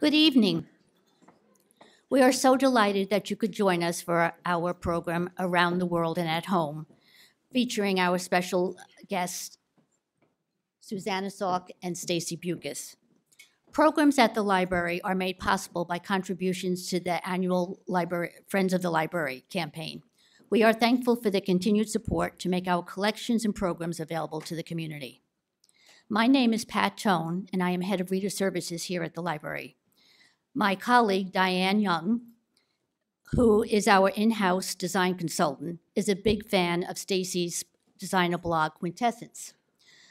Good evening. We are so delighted that you could join us for our program Around the World and at Home, featuring our special guests, Susanna Salk and Stacey Bewkes. Programs at the library are made possible by contributions to the annual library, Friends of the Library campaign. We are thankful for the continued support to make our collections and programs available to the community. My name is Pat Tone, and I am Head of Reader Services here at the library. My colleague, Diane Young, who is our in-house design consultant, is a big fan of Stacey's designer blog, Quintessence.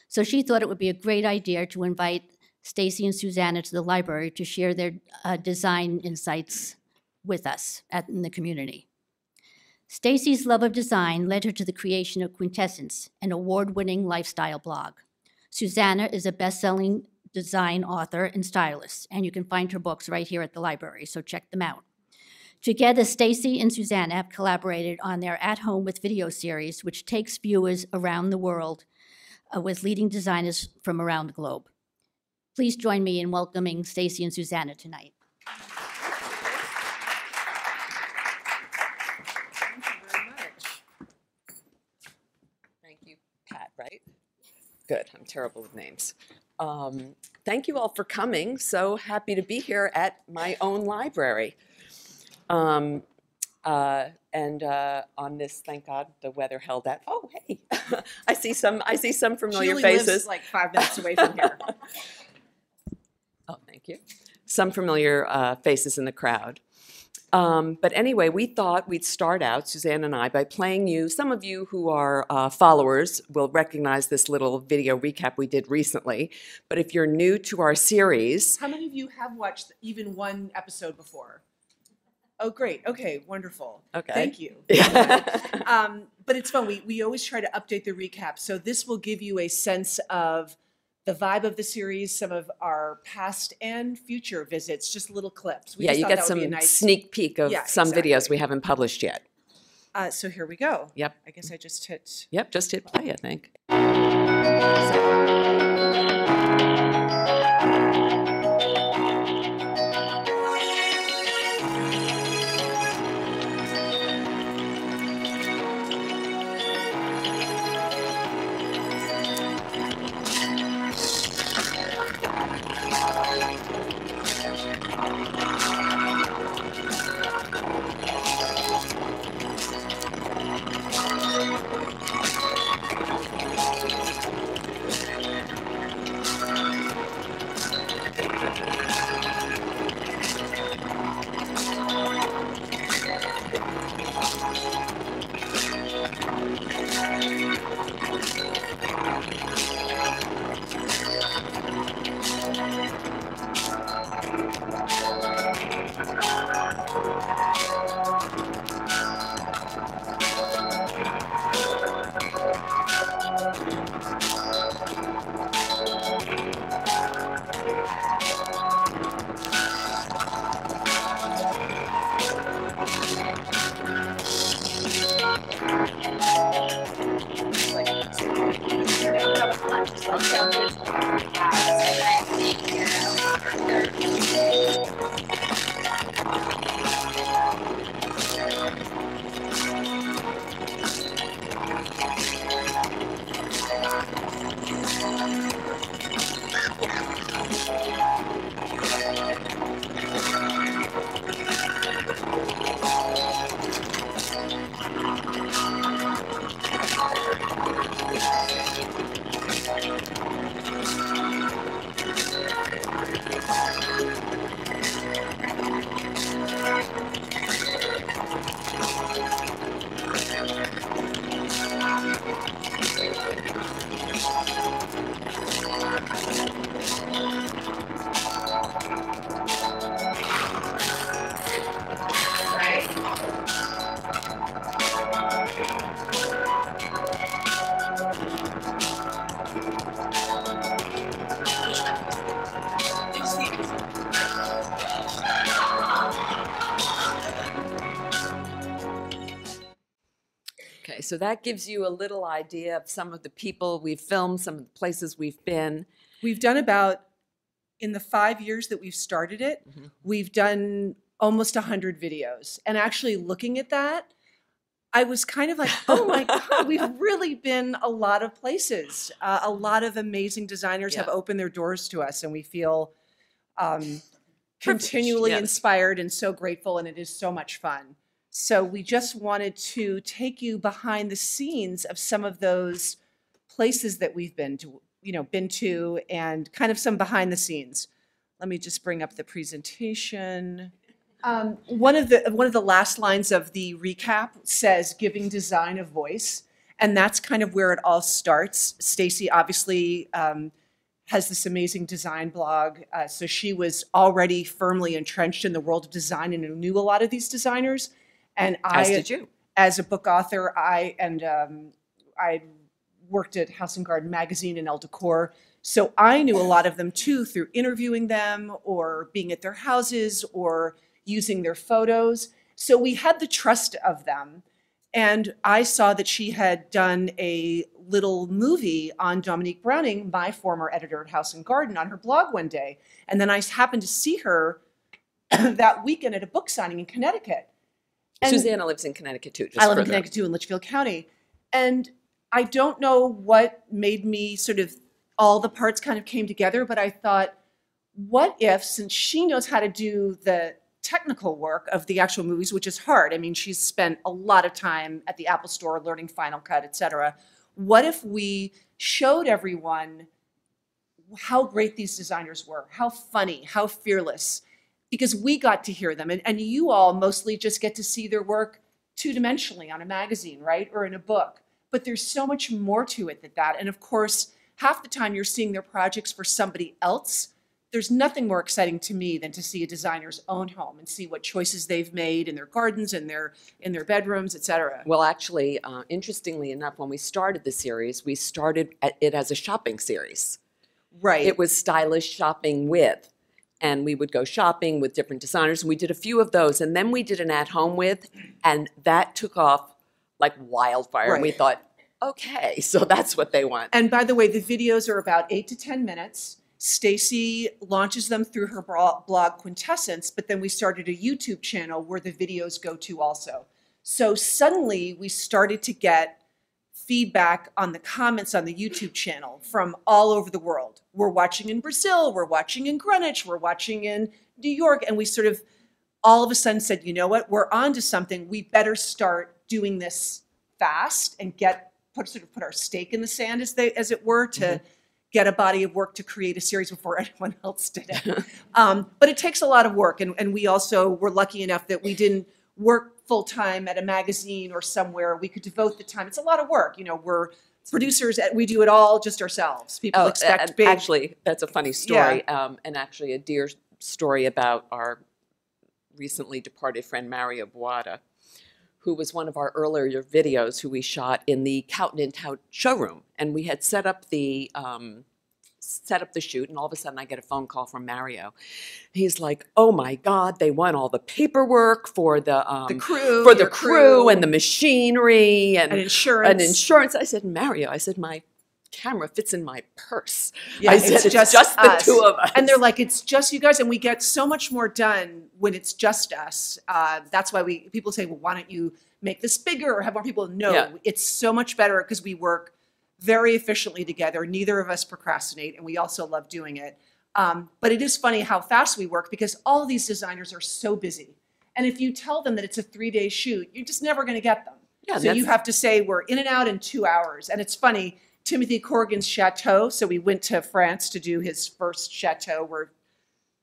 So she thought it would be a great idea to invite Stacey and Susanna to the library to share their uh, design insights with us at, in the community. Stacey's love of design led her to the creation of Quintessence, an award-winning lifestyle blog. Susanna is a best-selling design author and stylist, and you can find her books right here at the library, so check them out. Together, Stacey and Susanna have collaborated on their At Home with Video series, which takes viewers around the world uh, with leading designers from around the globe. Please join me in welcoming Stacey and Susanna tonight. Thank you very much. Thank you, Pat, right? Good, I'm terrible with names. Um, Thank you all for coming. So happy to be here at my own library. Um, uh, And uh, on this, thank God, the weather held out. Oh, hey, I see some, I see some familiar lives faces. like five minutes away from here. Oh, thank you. Some familiar uh, faces in the crowd. Um, but anyway, we thought we'd start out, Suzanne and I, by playing you. Some of you who are uh, followers will recognize this little video recap we did recently. But if you're new to our series, How many of you have watched even one episode before? Oh, great. Okay, wonderful. Okay. Thank you. Um, but it's fun. We, we always try to update the recap. So this will give you a sense of the vibe of the series, some of our past and future visits, just little clips. We yeah, just you get that would be a some nice- sneak peek of Yeah, some videos we haven't published yet. Uh, so here we go. Yep. I guess I just hit. Yep, just hit play, I think. So that gives you a little idea of some of the people we've filmed, some of the places we've been. We've done about in the five years that we've started it, Mhm. we've done almost 100 videos. And actually looking at that, I was kind of like, oh my God, we've really been a lot of places. Uh, a lot of amazing designers have opened their doors to us, and we feel um, continually yes. inspired and so grateful, and it is so much fun. So we just wanted to take you behind the scenes of some of those places that we've been to, you know, been to, and kind of some behind the scenes. Let me just bring up the presentation. Um, one of the one of the last lines of the recap says "giving design a voice," and that's kind of where it all starts. Stacey obviously um, has this amazing design blog, uh, so she was already firmly entrenched in the world of design and knew a lot of these designers. And I, As did you. as a book author, I and um, I worked at House and Garden magazine and Elle Decor, so I knew a lot of them too through interviewing them or being at their houses or using their photos. So we had the trust of them, and I saw that she had done a little movie on Dominique Browning, my former editor at House and Garden, on her blog one day, and then I happened to see her that weekend at a book signing in Connecticut. And- Susanna lives in Connecticut too. I live in. Connecticut too, in Litchfield County. And I don't know what made me sort of all the parts kind of came together, but I thought, what if, since she knows how to do the technical work of the actual movies, which is hard. I mean, she's spent a lot of time at the Apple Store learning Final Cut, et cetera. What if we showed everyone how great these designers were, how funny, how fearless, because we got to hear them. And, and you all mostly just get to see their work two dimensionally on a magazine, right? Or in a book. But there's so much more to it than that. And of course, half the time you're seeing their projects for somebody else. There's nothing more exciting to me than to see a designer's own home and see what choices they've made in their gardens and their in their bedrooms, et cetera. Well, actually, uh, interestingly enough, when we started the series, we started it as a shopping series. Right. It was stylish shopping with. And we would go shopping with different designers. And we did a few of those. And then we did an at home with, and that took off like wildfire. And we thought, okay, so that's what they want. And by the way, the videos are about eight to 10 minutes. Stacey launches them through her blog Quintessence, but then we started a YouTube channel where the videos go to also. So suddenly we started to get feedback on the comments on the YouTube channel from all over the world. We're watching in Brazil, we're watching in Greenwich, we're watching in New York, and we sort of all of a sudden said, you know what, we're on to something. We better start doing this fast and get put sort of put our stake in the sand as they as it were to get a body of work to create a series before anyone else did it. um, but it takes a lot of work, and, and we also were lucky enough that we didn't work full time at a magazine or somewhere. We could devote the time. It's a lot of work, you know. We're producers. We do it all just ourselves. People Oh, expect and big. actually, that's a funny story, um, and actually a dear story about our recently departed friend Mario Buatta, who was one of our earlier videos who we shot in the Cowtan and Tout showroom, and we had set up the um, set up the shoot, and all of a sudden I get a phone call from Mario. He's like, "Oh my God, they want all the paperwork for the um, the crew for the your crew, and the machinery and and insurance. and insurance." I said, "Mario," I said, "My." Camera fits in my purse. Yeah, I said, it's it's just just, the two of us. and they're like, it's just you guys, and we get so much more done when it's just us. Uh, that's why we people say, well, why don't you make this bigger or have more people? No, Yeah. it's so much better because we work very efficiently together. Neither of us procrastinate, and we also love doing it. Um, but it is funny how fast we work because all these designers are so busy. And if you tell them that it's a three day shoot, you're just never going to get them. Yeah, so you have to say we're in and out in two hours. And it's funny, Timothy Corrigan's chateau. So we went to France to do his first chateau. We're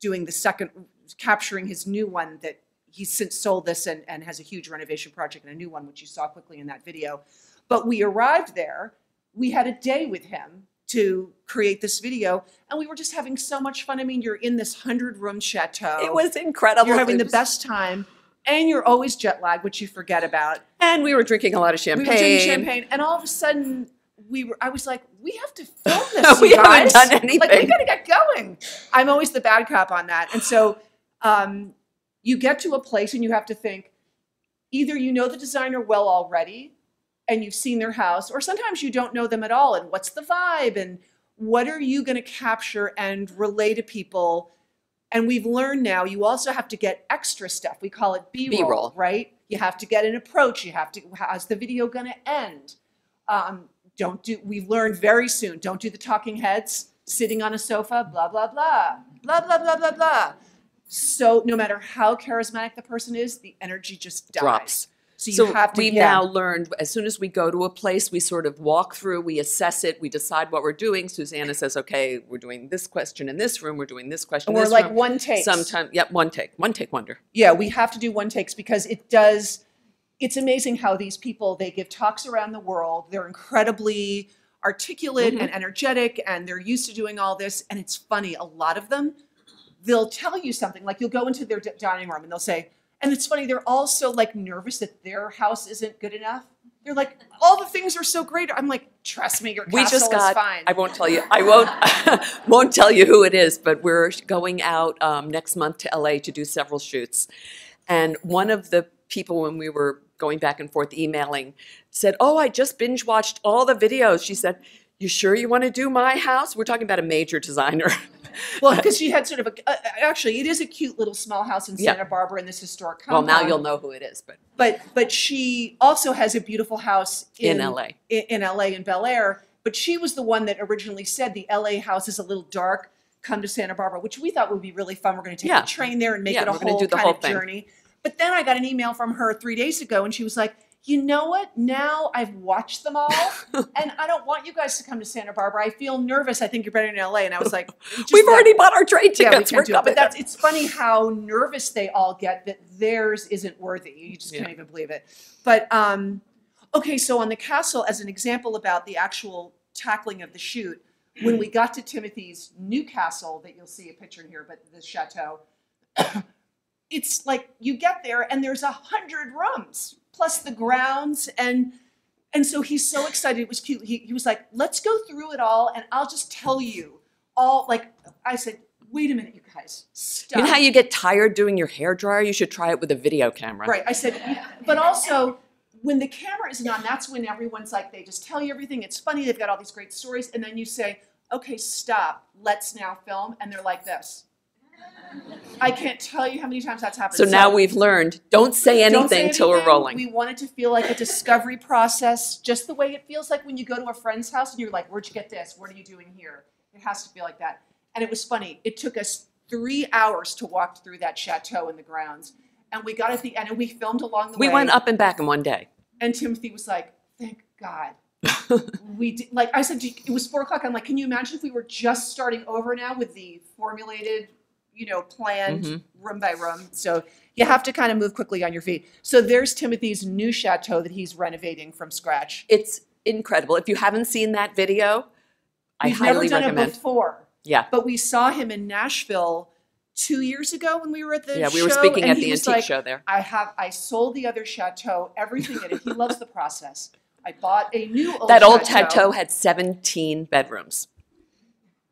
doing the second, capturing his new one that he's since sold this and, and has a huge renovation project and a new one, which you saw quickly in that video. But we arrived there. We had a day with him to create this video, and we were just having so much fun. I mean, you're in this hundred room chateau. it was incredible. You're having It the was- best time, and you're always jet lagged, which you forget about. and we were drinking a lot of champagne. We were drinking champagne, and all of a sudden, we were. I was like, "We have to film this. We you haven't guys. done Like, we anything." got to get going." I'm always the bad cop on that, and so um, you get to a place and you have to think. Either you know the designer well already, and you've seen their house, or sometimes you don't know them at all, and what's the vibe, and what are you going to capture and relay to people? And we've learned now you also have to get extra stuff. We call it B-roll, B-roll. right? You have to get an approach. You have to, how's the video going to end? Um, don't do, we've learned very soon, don't do the talking heads sitting on a sofa, blah, blah, blah, blah, blah, blah, blah, blah. So no matter how charismatic the person is, the energy just dies. Drops. So you So have to, we've yeah. now learned, as soon as we go to a place, we sort of walk through, we assess it, we decide what we're doing. Susanna says, okay, we're doing this question in this room, we're doing this question And we're like room. one take. Sometimes, yep, one take, one take wonder. Yeah, we have to do one takes because it does. It's amazing how these people they give talks around the world. They're incredibly articulate Mhm. and energetic, and they're used to doing all this. And it's funny, a lot of them, they'll tell you something like you'll go into their dining room and they'll say, and it's funny, they're also like nervous that their house isn't good enough. They're like, all the things are so great. I'm like, trust me, your We castle just is got, fine. I won't tell you, I won't, won't tell you who it is, but we're going out um, next month to LA to do several shoots. And one of the people, when we were going back and forth emailing, said, Oh, I just binge watched all the videos. She said, You sure you want to do my house? We're talking about a major designer. well, because she had sort of a, uh, actually, it is a cute little small house in Yeah. Santa Barbara in this historic well, now you'll know who it is, but but but she also has a beautiful house in, in, LA. in, in LA in Bel Air. But she was the one that originally said the LA house is a little dark. Come to Santa Barbara, which we thought would be really fun. We're going to take Yeah. the train there and make Yeah, it a whole do the kind whole of thing. journey. But then I got an email from her three days ago, and she was like, "You know what? Now I've watched them all, and I don't want you guys to come to Santa Barbara. I feel nervous. I think you're better in LA." And I was like, We've already bought our train yeah, we tickets. can't we're do it. But that's it's funny how nervous they all get that theirs isn't worthy. You just can't even believe it. But um, okay, so on the castle, as an example about the actual tackling of the shoot, when we got to Timothy's new castle that you'll see a picture in here, but the chateau, it's like you get there and there's a hundred rooms plus the grounds and and so he's so excited. It was cute. He, he was like, let's go through it all and I'll just tell you all like I said, wait a minute, you guys, stop. You know how you get tired doing your hair dryer? You should try it with a video camera. right. I said, but also when the camera isn't on, that's when everyone's like, they just tell you everything. It's funny, they've got all these great stories, and then you say, okay, stop, let's now film, and they're like this. I can't tell you how many times that's happened. So now we've learned don't say anything Don't say till we're anything. rolling. We want it to feel like a discovery process, just the way it feels like when you go to a friend's house and you're like, "Where'd you get this? What are you doing here?" It has to feel like that. And it was funny. It took us three hours to walk through that chateau in the grounds, and we got at the end and we filmed along the way. we way. went up and back in one day. and Timothy was like, "Thank God." we did, like I said, it was four o'clock. I'm like, can you imagine if we were just starting over now with the formulated, you know, planned Mhm. room by room? So you have to kind of move quickly on your feet. So there's Timothy's new chateau that he's renovating from scratch. It's incredible. If you haven't seen that video, I We've highly never done recommend. it before, Yeah. but we saw him in Nashville two years ago when we were at the Yeah, we were show, speaking and at he the was antique like, show there. I have I sold the other chateau, everything in it. He loves the process. I bought a new old That old chateau had 17 bedrooms.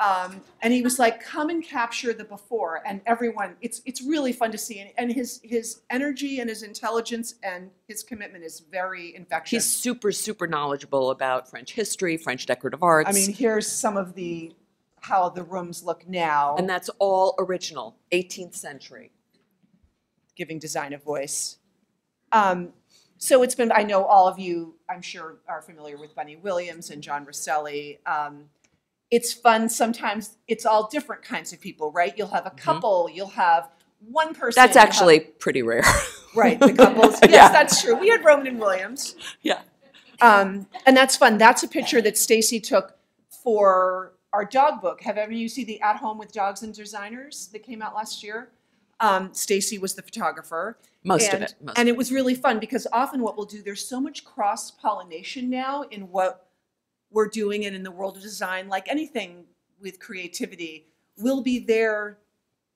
Um, and he was like, "Come and capture the before." And everyone, it's it's really fun to see, and, and his his energy and his intelligence and his commitment is very infectious. He's super, super knowledgeable about French history, French decorative arts. I mean, here's some of the how the rooms look now, and that's all original, 18th century. giving design a voice. Um, so it's been. I know all of you, I'm sure, are familiar with Bunny Williams and John Rosselli. Um, it's fun. Sometimes it's all different kinds of people, right? You'll have a couple. You'll have one person. Mm-hmm. That's you'll have- actually pretty rare. Right, the couples. Yes, Yeah. that's true. We had Roman and Williams. yeah. Um, and that's fun. That's a picture that Stacey took for our dog book. Have you see the At Home with Dogs and Designers that came out last year? Um, Stacey was the photographer. Most and, of it. Most and it was really fun because often what we'll do, there's so much cross pollination now in what we're doing it in the world of design, like anything with creativity, we'll be there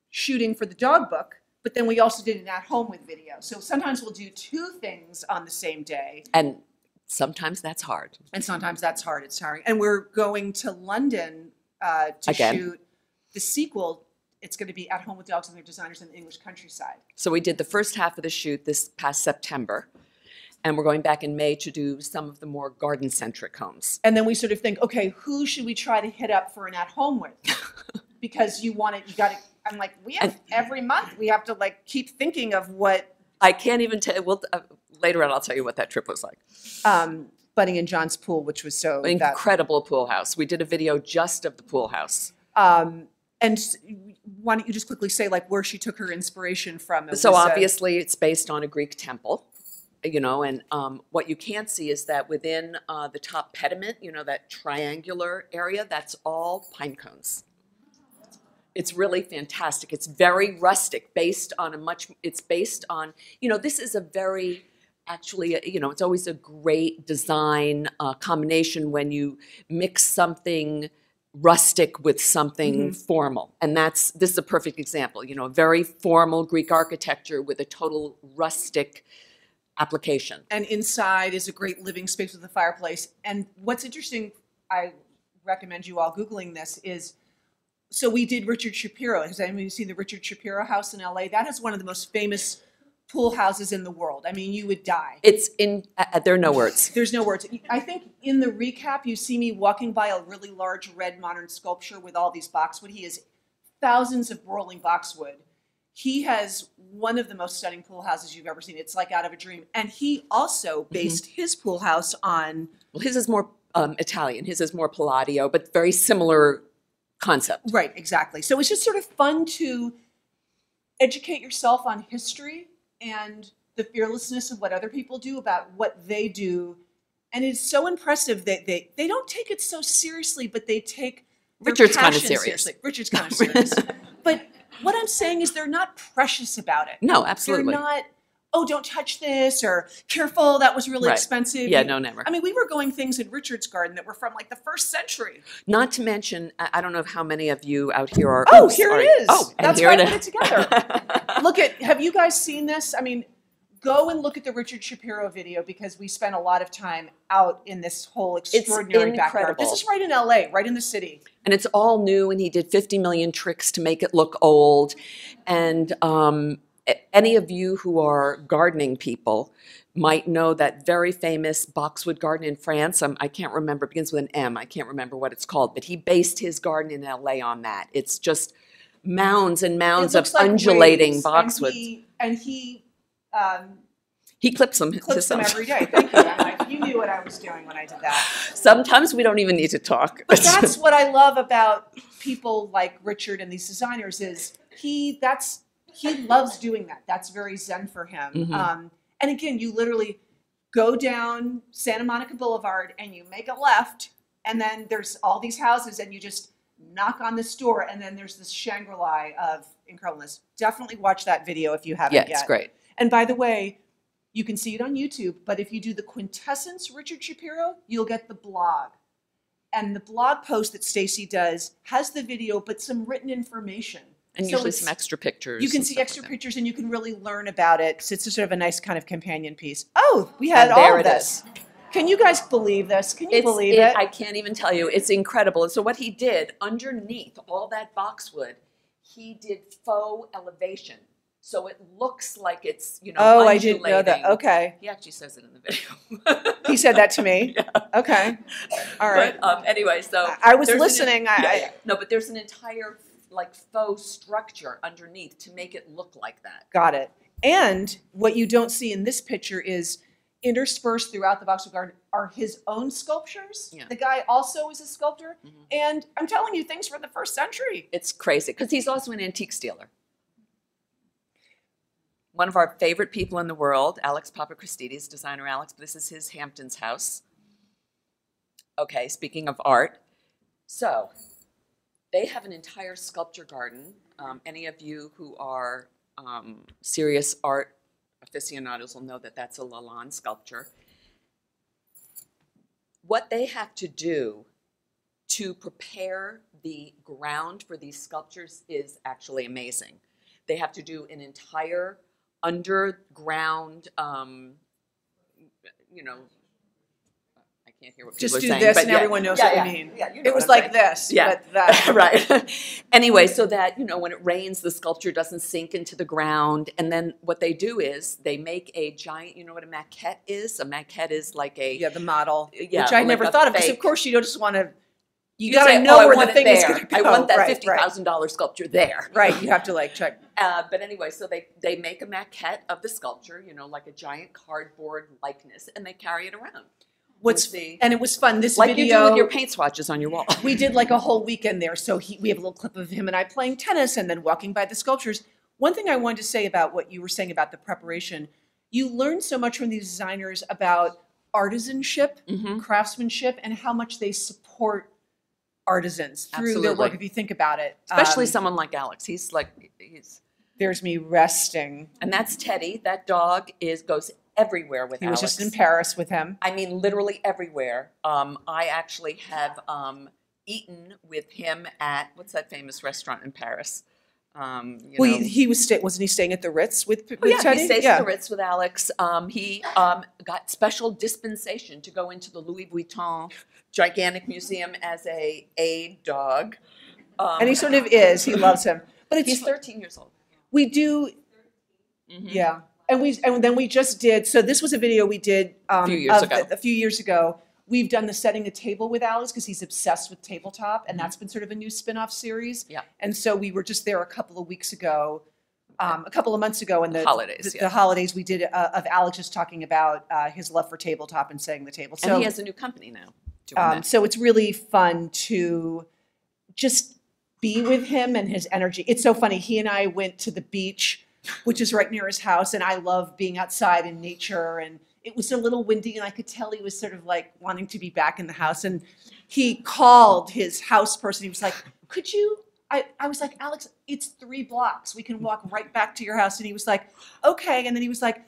shooting for the dog book, but then we also did an at home with video. So sometimes we'll do two things on the same day, and sometimes that's hard. and sometimes that's hard. It's tiring. And we're going to London uh, to Again. shoot the sequel. It's going to be at home with dogs and their designers in the English countryside. So we did the first half of the shoot this past September. And we're going back in May to do some of the more garden-centric homes. And then we sort of think, okay, who should we try to hit up for an at home with? because you want it, you got to. I'm like, we have every month. We have to like keep thinking of what I can't even tell, well, uh, later on I'll tell you what that trip was like. um, Bunny and John's pool, which was so that, Incredible pool house. We did a video just of the pool house. um, and why don't you just quickly say like where she took her inspiration from? It So obviously, it's based on a Greek temple, you know, and um, what you can't see is that within uh, the top pediment, you know, that triangular area, that's all pine cones. It's really fantastic. It's very rustic, based on a much. It's based on, you know, this is a very actually, you know, it's always a great design uh, combination when you mix something rustic with something formal. And that's this is a perfect example, you know, a very formal Greek architecture with a total rustic application. and inside is a great living space with a fireplace. And what's interesting, I recommend you all googling this is. So we did Richard Shapiro. Has anyone seen the Richard Shapiro house in LA? That is one of the most famous pool houses in the world. I mean, you would die. It's in uh, uh, there are no words. There's no words. I think in the recap, you see me walking by a really large red modern sculpture with all these boxwood. He has thousands of rolling boxwood. He has one of the most stunning pool houses you've ever seen. It's like out of a dream. And he also based his pool house on Well, his is more um, Italian. His is more Palladio, but very similar concept. right, exactly. So it's just sort of fun to educate yourself on history and the fearlessness of what other people do about what they do. And it's so impressive that they they don't take it so seriously, but they take Richard's kinda passion serious. seriously. Richard's kind of serious. but what I'm saying is they're not precious about it. No, absolutely. They're not, oh, don't touch this or careful, that was really Right. expensive. Yeah, no, never. I mean, we were going things in Richard's garden that were from like the first century. Not to mention, I I don't know how many of you out here are. Oh, oops, here it is. Oh, and That's here why I it put it together. Look at, have you guys seen this? I mean, go and look at the Richard Shapiro video because we spent a lot of time out in this whole extraordinary backyard. This is right in LA, right in the city. and it's all new and he did 50 million tricks to make it look old and um, any of you who are gardening people might know that very famous boxwood garden in france um, i can't remember it begins with an m i can't remember what it's called but he based his garden in la on that it's just mounds and mounds of like undulating boxwood And he, and he um, he clips them clips them every day. Thank you. I'm like, you knew what I was doing when I did that. sometimes we don't even need to talk But that's what I love about people like Richard and these designers is he that's he loves doing that. That's very zen for him. Mhm. Um, and again, you literally go down Santa Monica Boulevard and you make a left, and then there's all these houses, and you just knock on this door, and then there's this Shangri-La of incredibleness. Definitely watch that video if you haven't yeah yet. it's great And by the way, you can see it on YouTube, but if you do the quintessence Richard Shapiro, you'll get the blog. And the blog post that Stacey does has the video, but some written information. and So usually some extra pictures You can see stuff like extra pictures and you can really learn about it. So it's a sort of a nice kind of companion piece. Oh, we oh, had And all there of it this. Can you guys believe this? Can you It's- believe it- it? I can't even tell you. It's incredible. And so what he did underneath all that boxwood, he did faux elevation. So it looks like it's, you know, oh, I didn't know that. Okay. He actually says it in the video. He said that to me. Okay. All right. But um, anyway, so I- I was there's an- listening. I- yeah, I- yeah. no, but there's an entire like faux structure underneath to make it look like that. Got it. And what you don't see in this picture is interspersed throughout the Boxwood Garden are his own sculptures. Yeah. The guy also is a sculptor. Mhm. And I'm telling you, things from the first century. It's crazy because he's also an antique dealer. One of our favorite people in the world, Alex Papachristidis, designer Alex. This is his Hamptons house. Okay, speaking of art, so they have an entire sculpture garden. Um, any of you who are um, serious art aficionados will know that that's a Lalanne sculpture. What they have to do to prepare the ground for these sculptures is actually amazing. They have to do an entire underground, um, you know, I can't hear what Just people do are saying. this but and yeah, everyone knows yeah, what yeah, we mean. Yeah, you know It was what I'm like saying. this, Yeah. but that. right. anyway, so that, you know, when it rains, the sculpture doesn't sink into the ground. And then what they do is they make a giant, you know what a maquette is? A maquette is like a, Yeah, the model, Yeah, which I like never a thought of, because of fake- course you don't just want to, you you gotta say, know "Oh, where the thing is gonna go. I want that Right, right. $50,000 sculpture there. Right, you have to like check. Uh, but anyway, so they, they make a maquette of the sculpture, you know, like a giant cardboard likeness, and they carry it around. What's, the- and it was fun, this Like you do with your paint swatches on your wall. we did like a whole weekend there. So he, we have a little clip of him and I playing tennis and then walking by the sculptures. One thing I wanted to say about what you were saying about the preparation, you learn so much from these designers about artisanship, Mhm. craftsmanship, and how much they support artisans through their Absolutely. work. If you think about it, Especially Um, someone like Alex. He's like, he's, there's me resting. and that's Teddy. That dog is goes everywhere with He was Alex. just in Paris with him. I mean, literally everywhere. Um, I actually have um, eaten with him at what's that famous restaurant in Paris? Um, you Well, know. he, he was sta- wasn't he staying at the Ritz with, with Oh, yeah, Teddy? he stays yeah. at the Ritz with Alex. Um, he um, got special dispensation to go into the Louis Vuitton gigantic museum as a aid dog. Um, and he sort of is. He loves him. But it's he's 13 years old. we do Mhm. Yeah, and we and then we just did. So this was a video we did um, Few years ago. the- a few years ago. We've done the setting a table with Alex because he's obsessed with tabletop, and that's been sort of a new spin-off series. Mm-hmm. Yeah. And so we were just there a couple of weeks ago, um, a couple of months ago, and the Holidays, the, yeah. the holidays we did uh, of Alex just talking about uh, his love for tabletop and setting the table. So and he has a new company now. Doing um, that. so it's really fun to just be with him and his energy. It's so funny. He and I went to the beach, which is right near his house, and I love being outside in nature. And it was a little windy, and I could tell he was sort of like wanting to be back in the house. And he called his house person. He was like, "Could you?" I, I was like, Alex, it's three blocks. We can walk right back to your house. And he was like, okay. And then he was like,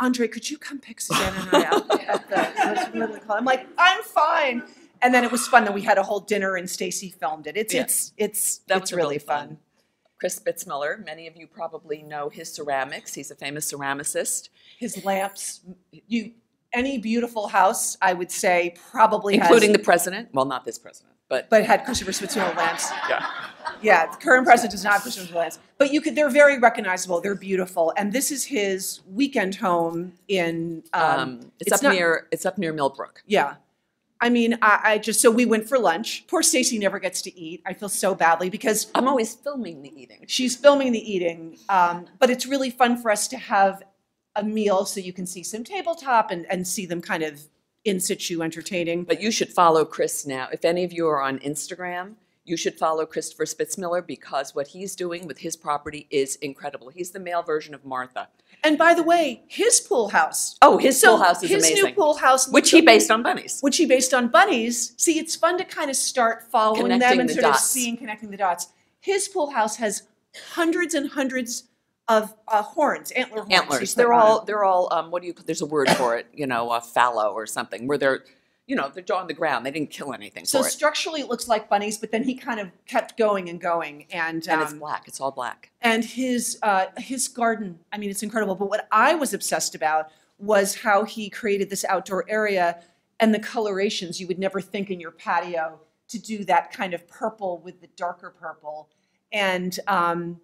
Andre, could you come pick Susanna and I up at the, really called? I'm like, I'm fine. And then it was fun. that we had a whole dinner and Stacey filmed it. It's, Yeah. it's, it's, That it's really really fun. fun. Chris Spitzmiller, many of you probably know his ceramics. He's a famous ceramicist, His lamps, you, any beautiful house, I would say probably including has, the president. Well, not this president, but but had Christopher Spitzmiller lamps. yeah. Yeah, the current president does not have Christopher lamps, but you could. They're very recognizable. They're beautiful, and this is his weekend home in. Um, Um, it's, it's up not- near it's up near Millbrook. Yeah. I mean, I, I just so we went for lunch. Poor Stacey never gets to eat. I feel so badly because I'm always filming the eating. she's filming the eating. Um, but it's really fun for us to have a meal so you can see some tabletop and, and see them kind of in situ entertaining. But you should follow Chris now. If any of you are on Instagram, you should follow Christopher Spitzmiller because what he's doing with his property is incredible. He's the male version of Martha. And by the way, his pool house. Oh, his so pool house is his amazing. new pool house, which he based on Bunny's. which he based on Bunny's. See, it's fun to kind of start following them and the sort of seeing, connecting the dots. His pool house has hundreds and hundreds of uh, horns, antler horns. Antlers. They're all they're all um, what do you call there's a word for it, you know, a fallow or something, where they're you know, they're on the ground. They didn't kill anything So for it. structurally, it looks like Bunny's, but then he kind of kept going and going, and And it's um, black. It's all black. and his uh, his garden. I mean, it's incredible. But what I was obsessed about was how he created this outdoor area and the colorations you would never think in your patio to do that kind of purple with the darker purple. And um,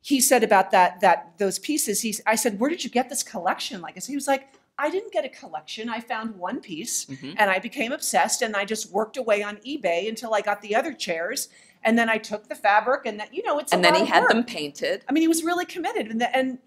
he said about that that those pieces. He I said, where did you get this collection? Like, he was like, I didn't get a collection. I found one piece Mhm. and I became obsessed and I just worked away on eBay until I got the other chairs. And then I took the fabric and that, you know, it's a And then he had work. them painted. I mean, he was really committed, and, the, and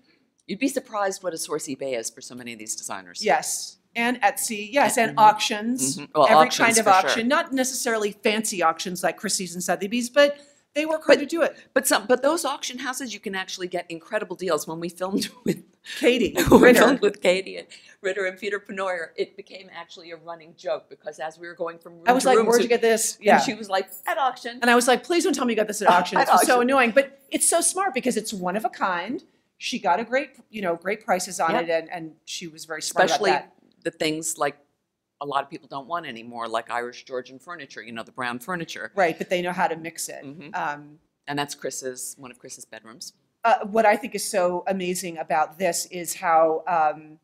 You'd be surprised what a source eBay is for so many of these designers. yes, and Etsy, yes, and Mhm. auctions, Mhm. Well, every auctions kind of for sure. auction, not necessarily fancy auctions like Christie's and Sotheby's, but they work hard to do it. But some, but those auction houses, you can actually get incredible deals. When we filmed with Katie we Ridder, filmed with Katie and Ridder and Peter Pennoyer, it became actually a running joke because as we were going from room I was to like, room, "Where'd to- you get this?" and Yeah, she was like, at auction. and I was like, "Please don't tell me you got this at auction." At It's so auction. annoying, but it's so smart because it's one of a kind. She got a great, you know, great prices on it, and, and she was very smart Especially about that. the things like a lot of people don't want anymore, like Irish Georgian furniture. You know, the brown furniture, Right, but they know how to mix it. Mhm. Um, and that's Chris's one of Chris's bedrooms. uh, what I think is so amazing about this is how um,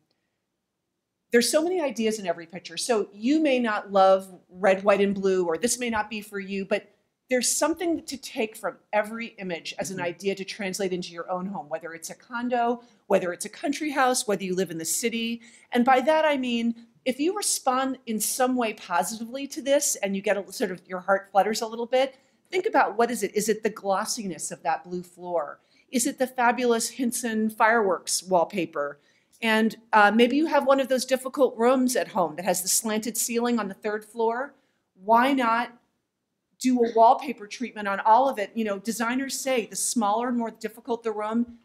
there's so many ideas in every picture. So you may not love red, white, and blue, or this may not be for you, but there's something to take from every image as an idea to translate into your own home, whether it's a condo, whether it's a country house, whether you live in the city. And by that I mean, if you respond in some way positively to this and you get a sort of your heart flutters a little bit, think about what is it? Is it the glossiness of that blue floor? Is it the fabulous Hinson fireworks wallpaper? And uh, maybe you have one of those difficult rooms at home that has the slanted ceiling on the third floor. Why not do a wallpaper treatment on all of it? You know, designers say the smaller, more difficult the room,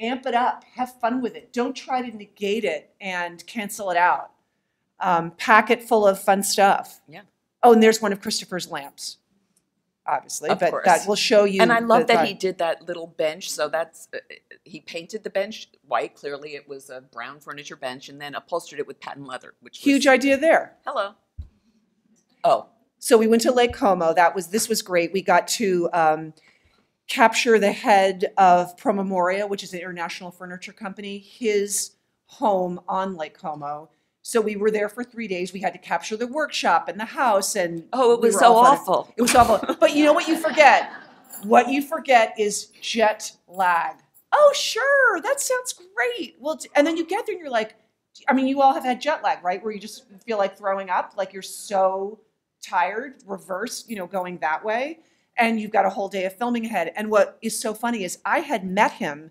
amp it up, have fun with it. Don't try to negate it and cancel it out. Um, pack it full of fun stuff. Yeah. Oh, and there's one of Christopher's lamps, obviously, Of but course. that will show you. And I love the- that he did that little bench. So that's uh, he painted the bench white. Clearly, it was a brown furniture bench, and then upholstered it with patent leather, which was, Huge idea there. Hello. Oh, So we went to Lake Como. That was this was great. We got to um, capture the head of Promemoria, which is an international furniture company, his home on Lake Como. So we were there for three days. We had to capture the workshop and the house, and oh, it we was were so all awful. It was awful. But you know what you forget? What you forget is jet lag. Oh, sure, that sounds great. Well, t- and then you get there and you're like, I mean, you all have had jet lag, right? Where you just feel like throwing up, like you're so tired, reverse, you know, going that way. And you've got a whole day of filming ahead. And what is so funny is I had met him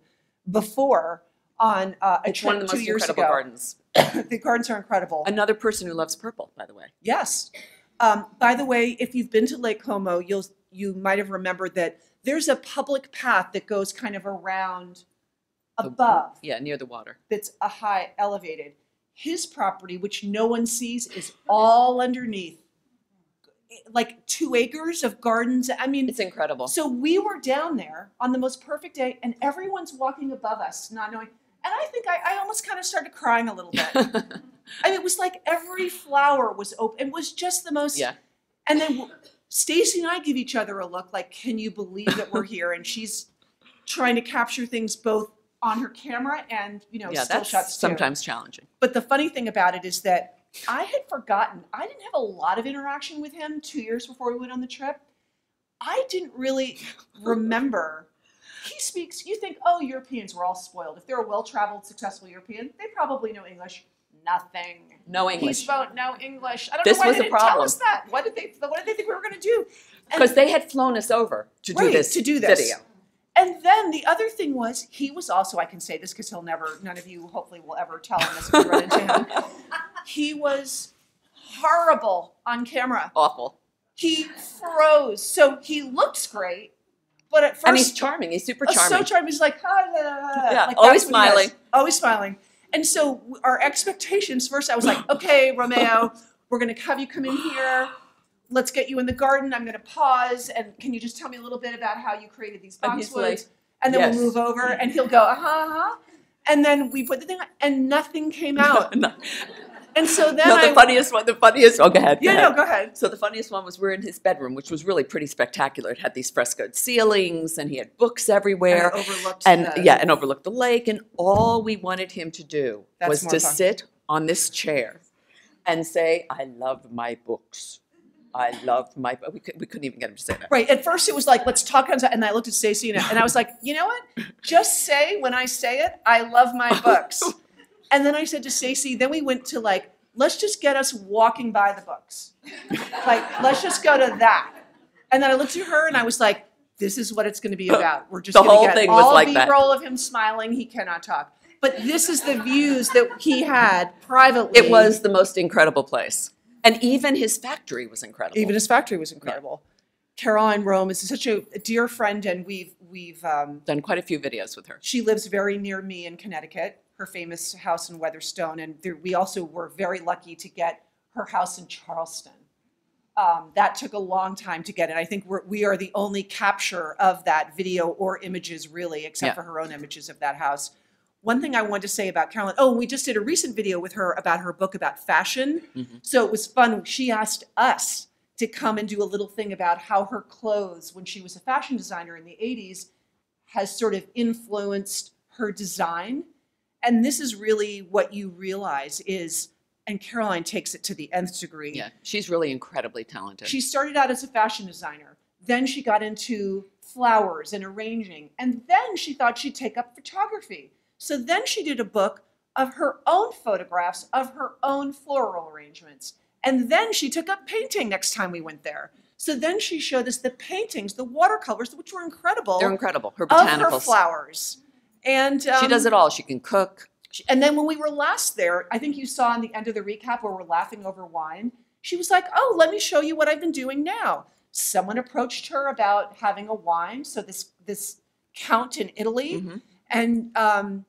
before on uh, a It's one of the two most years incredible ago. gardens. the gardens are incredible. Another person who loves purple, by the way. Yes. Um, by the way, if you've been to Lake Como, you'll you might have remembered that there's a public path that goes kind of around above Yeah, near the water. that's a high elevated. His property, which no one sees, is all underneath. Like two acres of gardens. I mean, It's incredible. so we were down there on the most perfect day, and everyone's walking above us, not knowing. And I think I, I almost kind of started crying a little bit. I mean, it was like every flower was open. It was just the most. yeah. And then Stacey and I give each other a look like, "Can you believe that we're here?" And she's trying to capture things both on her camera and you know yeah, still that's shots too. sometimes challenging. But the funny thing about it is that I had forgotten. I didn't have a lot of interaction with him two years before we went on the trip. I didn't really remember. He speaks. You think, oh, Europeans were all spoiled. If they're a well-traveled, successful European, they probably know English. Nothing. No He English. spoke no English. I don't This know why was they a didn't tell us that. What did they? What did they think we were going to do? Because they had flown us over to do this to do this. video. And then the other thing was, he was also, I can say this because he'll never, none of you hopefully will ever tell him this if you run into him. He was horrible on camera. Awful. He froze. So he looks great, but at first, and he's charming. He's super oh, charming. so charming. He's like, ah, la, la, la, Yeah, like, always that's what he does. smiling. Always smiling. And so our expectations first, I was like, okay, Romeo, we're going to have you come in here. Let's get you in the garden. I'm going to pause. And can you just tell me a little bit about how you created these And boxwoods? like, and then "Yes." we'll move over and he'll go, uh huh, uh huh. And then we put the thing on, and nothing came out. No, And so then no, I. the funniest one, the funniest. Oh, go ahead. Yeah, go no, ahead. go ahead. So the funniest one was we're in his bedroom, which was really pretty spectacular. It had these frescoed ceilings, and he had books everywhere, And overlooked and the- yeah, and overlooked the lake. And all we wanted him to do was to fun. sit on this chair and say, "I love my books. I love my." bo-" We, could, we couldn't even get him to say that. Right. At first, it was like, let's talk. And I looked at Stacey and I was like, you know what? Just say when I say it, I love my books. And then I said to Stacey, then we went to like, let's just get us walking by the books. Like, let's just go to that. And then I looked at her and I was like, this is what it's going to be about. We're just The going whole to get thing was all like that. B-roll of him smiling. He cannot talk. But this is the views that he had privately. It was the most incredible place, and even his factory was incredible. Even his factory was incredible. Carolyne Roehm is such a, a dear friend, and we've we've um, done quite a few videos with her. she lives very near me in Connecticut, her famous house in Weatherstone, and there, we also were very lucky to get her house in Charleston. Um, that took a long time to get, and I think we're, we are the only capture of that video or images, really, except Yeah. for her own images of that house. One thing I wanted to say about Carolyne, oh, we just did a recent video with her about her book about fashion. Mhm. So it was fun. She asked us to come and do a little thing about how her clothes, when she was a fashion designer in the 80s, has sort of influenced her design. And this is really what you realize is and Carolyne takes it to the nth degree. Yeah, she's really incredibly talented. She started out as a fashion designer. Then she got into flowers and arranging. And then she thought she'd take up photography. So then she did a book of her own photographs of her own floral arrangements. And then she took up painting next time we went there. So then she showed us the paintings, the watercolors, which were incredible, They're incredible. Her of her flowers. And um, she does it all. She can cook. she- And then when we were last there, I think you saw in the end of the recap where we're laughing over wine. She was like, "Oh, let me show you what I've been doing now." Someone approached her about having a wine. So this this count in Italy, Mhm. and um,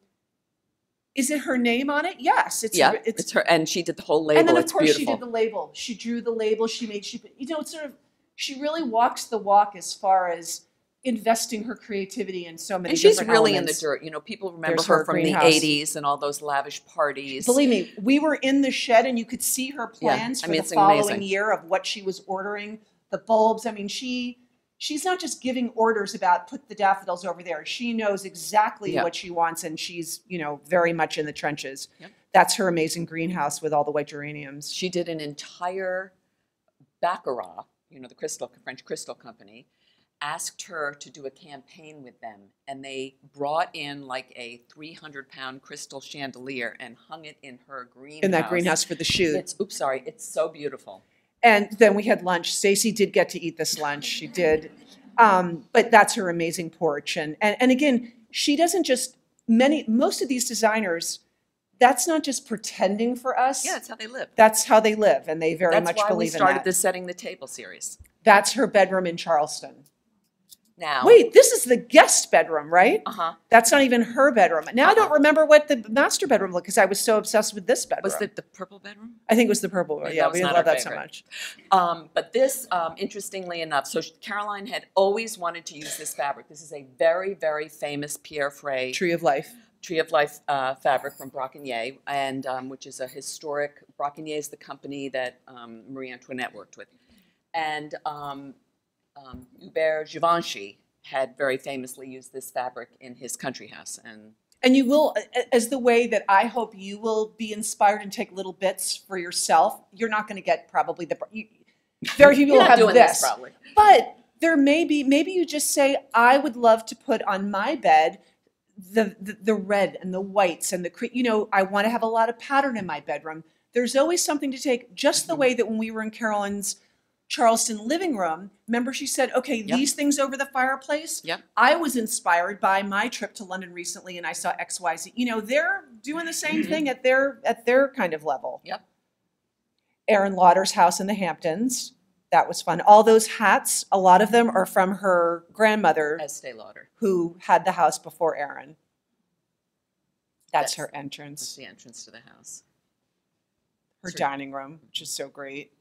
is it her name on it? Yes, it's yeah, it's, it's, her, and she did the whole label. and then of it's course beautiful. she did the label. She drew the label. She made she you know it's sort of she really walks the walk as far as investing her creativity in so many. Things. And she's really elements. in the dirt. You know, people remember There's her, her from the '80s and all those lavish parties. Believe me, we were in the shed and you could see her Yeah, plans I for mean, the following amazing. year of what she was ordering, the bulbs. I mean, she she's not just giving orders about put the daffodils over there. She knows exactly Yeah. what she wants and she's, you know, very much in the trenches. Yep. That's her amazing greenhouse with all the white geraniums. she did an entire baccarat. You know, the crystal French crystal company asked her to do a campaign with them, and they brought in like a 300 pound crystal chandelier and hung it in her greenhouse. In that greenhouse for the shoot. It's oops, sorry. It's so beautiful. And then we had lunch. Stacy did get to eat this lunch. She did. Um, but that's her amazing porch. And, and and again, she doesn't just many most of these designers, that's not just pretending for us. Yeah, that's how they live. That's how they live, and they very That's much why we believe in started that. the setting the table series. That's her bedroom in Charleston. Now, Wait, this is the guest bedroom, right? uh huh. That's not even her bedroom. Now I don't Uh-uh. remember what the master bedroom looked because I was so obsessed with this bedroom. Was the the purple bedroom? I think it was the purple one. Yeah, we didn't love that so much. Um, but this, um, interestingly enough, so Carolyne had always wanted to use this fabric. This is a very, very famous Pierre Frey Tree of Life. Tree of Life uh, fabric from Braquenié, and um, which is a historic. Braquenié is the company that um, Marie Antoinette worked with, and um, Hubert Givenchy had very famously used this fabric in his country house, and And you will, as the way that I hope you will be inspired and take little bits for yourself. You're not going to get probably the. You, very few people have this, this probably. but there may be. Maybe you just say, "I would love to put on my bed the the, the red and the whites and the you know I want to have a lot of pattern in my bedroom." There's always something to take. Just the Mhm. way that when we were in Carolyne's Charleston living room, remember she said, "Okay, Yep. these things over the fireplace." Yep. I was inspired by my trip to London recently, and I saw X, Y, Z. You know, they're doing the same Mhm. thing at their at their kind of level. Yep. Aerin Lauder's house in the Hamptons. That was fun. All those hats, a lot of them are from her grandmother, Estee Lauder. who had the house before Aerin. That's Yes. her That's entrance, the entrance to the house. her Sure. dining room, which is so great.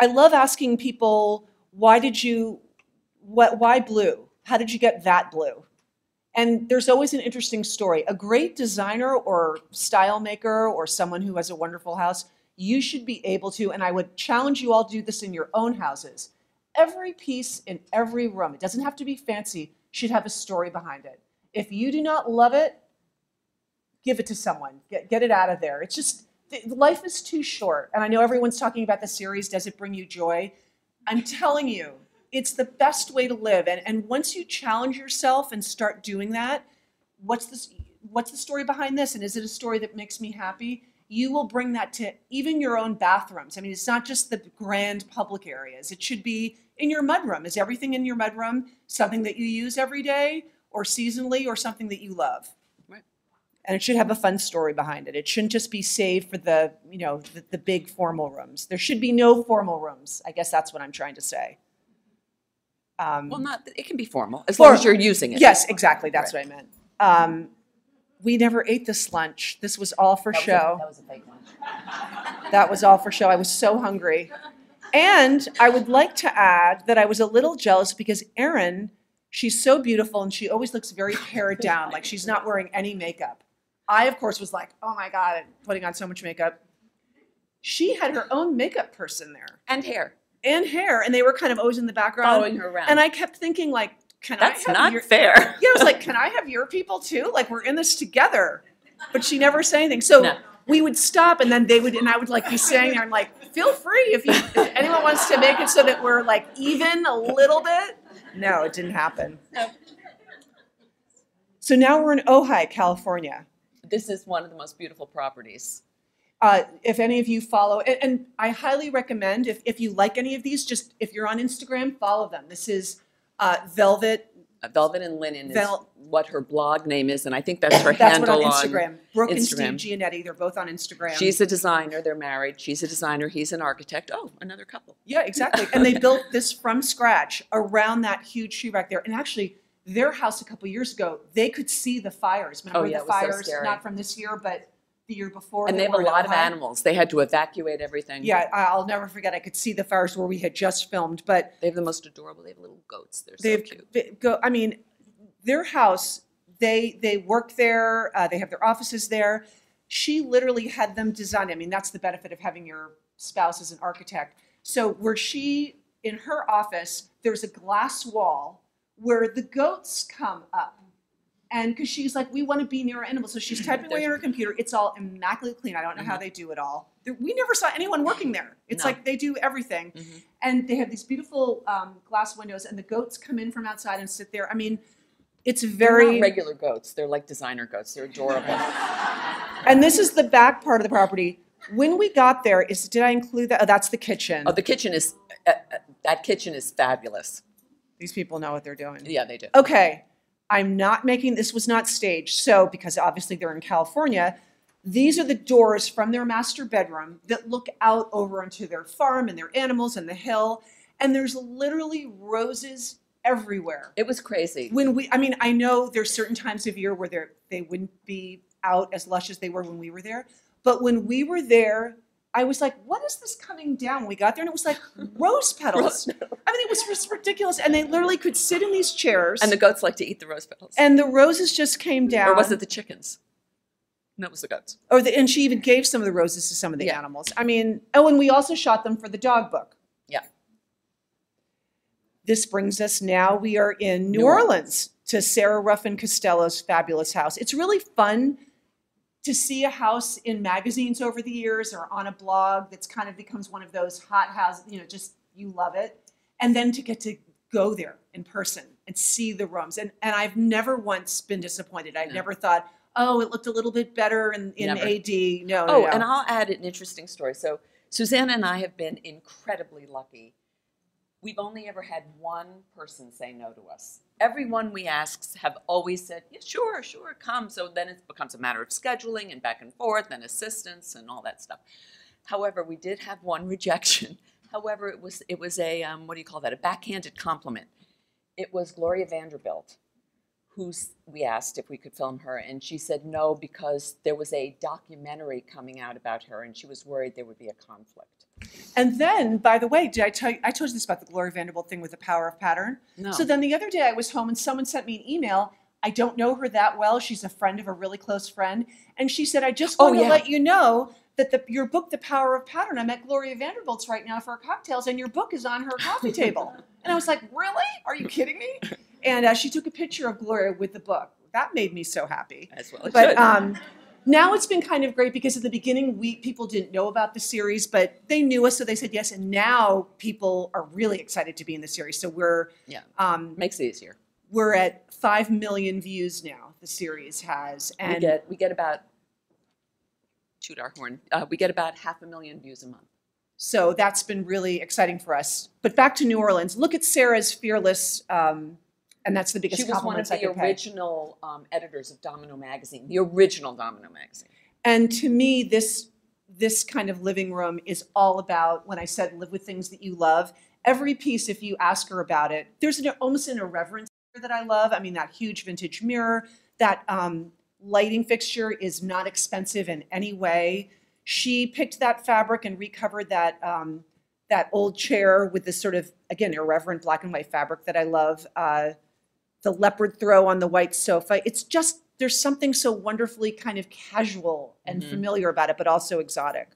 I love asking people, why did you, what, why blue? How did you get that blue? And there's always an interesting story. A great designer or style maker or someone who has a wonderful house, you should be able to, and I would challenge you all to do this in your own houses. Every piece in every room, it doesn't have to be fancy, should have a story behind it. If you do not love it, give it to someone. Get, get it out of there. It's just, life is too short. And I know everyone's talking about the series, does it bring you joy? I'm telling you, it's the best way to live. And, and once you challenge yourself and start doing that, what's this, what's the story behind this? And is it a story that makes me happy? You will bring that to even your own bathrooms. I mean, it's not just the grand public areas. It should be in your mudroom. Is everything in your mudroom something that you use every day or seasonally or something that you love? Right. And it should have a fun story behind it. It shouldn't just be saved for the, you know, the, the big formal rooms. There should be no formal rooms. I guess that's what I'm trying to say. Um, Well, not it can be formal as long as you're using it. Yes, exactly. That's what I meant. Um, we never ate this lunch. This was all for That was a- show. that was a fake lunch. That was all for show. I was so hungry. And I would like to add that I was a little jealous because Aerin, she's so beautiful and she always looks very pared down, like she's not wearing any makeup. I, of course, was like, oh my God, I'm putting on so much makeup. She had her own makeup person there And hair and hair, and they were kind of always in the background. following her around. And I kept thinking, like, can That's I have not your, fair. yeah, I was like, can I have your people too? Like, we're in this together. But she never said anything. So No. we would stop and then they would, and I would like be saying there, I'm like, feel free if you, if anyone wants to make it so that we're like even a little bit. No, it didn't happen. So now we're in Ojai, California. This is one of the most beautiful properties. Uh, if any of you follow, and, and I highly recommend if, if you like any of these, just if you're on Instagram, follow them. This is uh, Velvet. Uh, Velvet and Linen is what her blog name is, and I think that's her That's handle on Instagram. Brooke and Steve Instagram. Giannetti, they're both on Instagram. She's a designer. They're married. She's a designer. He's an architect. Oh, another couple. Yeah, exactly. And they built this from scratch around that huge tree back there. And actually, their house a couple years ago, they could see the fires. Remember Oh, yeah, the it was so fires, scary. not from this year, but the year before. And they have a were in lot of animals. They had to evacuate everything. Yeah, I- I'll never forget. I could see the fires where we had just filmed, but They have the most adorable. They have little goats. They're so they've cute. they go. I mean, their house. They they work there. Uh, they have their offices there. She literally had them designed. I mean, that's the benefit of having your spouse as an architect. So where she in her office, there's a glass wall where the goats come up. And because she's like, we want to be near our animals. So she's typing away on her computer. It's all immaculately clean. I don't know how they do it all. We never saw anyone working there. It's No. like they do everything. Mhm. And they have these beautiful um, glass windows, and the goats come in from outside and sit there. I mean, it's They're very. not regular goats. They're like designer goats. They're adorable. and this is the back part of the property. When we got there, is did I include that? Oh, that's the kitchen. oh, the kitchen is uh, uh, that kitchen is fabulous. These people know what they're doing. Yeah, they do. okay, I'm not making, this was not staged, so, because obviously they're in California, these are the doors from their master bedroom that look out over into their farm and their animals and the hill, and there's literally roses everywhere. It was crazy. When we, I mean, I know there's certain times of year where they wouldn't be out as lush as they were when we were there, but when we were there, I was like, what is this coming down? We got there and it was like rose petals. I mean, it was just ridiculous. And they literally could sit in these chairs And the goats like to eat the rose petals. and the roses just came down. or was it the chickens? No, it was the goats. Or the, and she even gave some of the roses to some of the Yeah. animals. I mean, oh, and we also shot them for the dog book. Yeah. This brings us now, we are in New, New Orleans, Orleans. to Sarah Ruffin Costello's fabulous house. It's really fun to see a house in magazines over the years or on a blog that's kind of becomes one of those hot houses, you know, just you love it. And then to get to go there in person and see the rooms. And, and I've never once been disappointed. I No. never thought, oh, it looked a little bit better in, in Never. AD. No, no, Oh, no. and I'll add an interesting story. So Susanna and I have been incredibly lucky. We've only ever had one person say no to us. Everyone we ask have always said, yeah, sure, sure, come. So then it becomes a matter of scheduling and back and forth and assistance and all that stuff. However, we did have one rejection. However, it was it was a um, what do you call that? A backhanded compliment. It was Gloria Vanderbilt, who's we asked if we could film her, and she said no because there was a documentary coming out about her, and she was worried there would be a conflict. And then, by the way, did I tell you, I told you this about the Gloria Vanderbilt thing with the power of pattern? No. So then the other day I was home and someone sent me an email. I don't know her that well. She's a friend of a really close friend. And she said, I just Oh, want to yeah. let you know that the, your book, The Power of Pattern, I'm at Gloria Vanderbilt's right now for cocktails and your book is on her coffee table. And I was like, really? Are you kidding me? And uh, she took a picture of Gloria with the book. That made me so happy. as well. It But should. um, now it's been kind of great because at the beginning we people didn't know about the series, but they knew us, so they said yes. And now people are really excited to be in the series. So we're Yeah. um, makes it easier. we're at five million views now. The series has, and we get we get about toot our horn. Uh, we get about half a million views a month. so that's been really exciting for us. But back to New Orleans. Look at Sarah's fearless, um, and that's the biggest She was one of the original um, editors of Domino magazine, the original Domino magazine. And to me, this this kind of living room is all about when I said live with things that you love. Every piece, if you ask her about it, there's an, almost an irreverence that I love. I mean, that huge vintage mirror, that um, lighting fixture is not expensive in any way. She picked that fabric and recovered that um, that old chair with this sort of again irreverent black and white fabric that I love. Uh, the leopard throw on the white sofa. It's just there's something so wonderfully kind of casual and Mhm. familiar about it, but also exotic.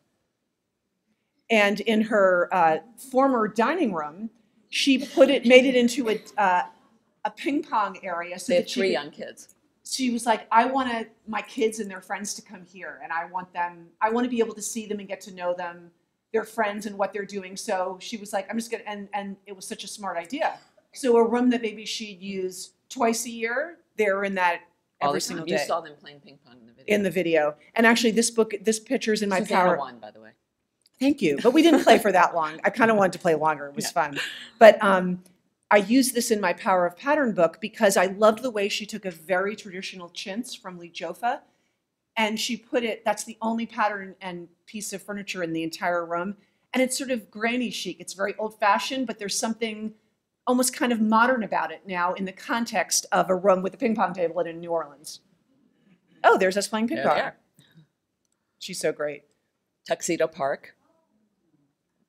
And in her uh, former dining room, she put it, made it into a uh, a ping pong area. So They have she three could- young kids. she was like, I want my kids and their friends to come here, and I want them. I want to be able to see them and get to know them, their friends, and what they're doing. So she was like, I'm just gonna. And and it was such a smart idea. So a room that maybe she'd use twice a year, they're in that All every the time. single You day saw them playing ping pong in the video. in the video. And actually, this book, this picture's in my Susanna power. won, by the way. Thank you. But we didn't play for that long. I kind of wanted to play longer. It was fun. But um, I used this in my Power of Pattern book because I loved the way she took a very traditional chintz from Lee Jofa and she put it, that's the only pattern and piece of furniture in the entire room. And it's sort of granny chic. It's very old fashioned, but there's something almost kind of modern about it now in the context of a room with a ping pong table in New Orleans. Oh, there's us playing ping pong. are. She's so great. Tuxedo Park.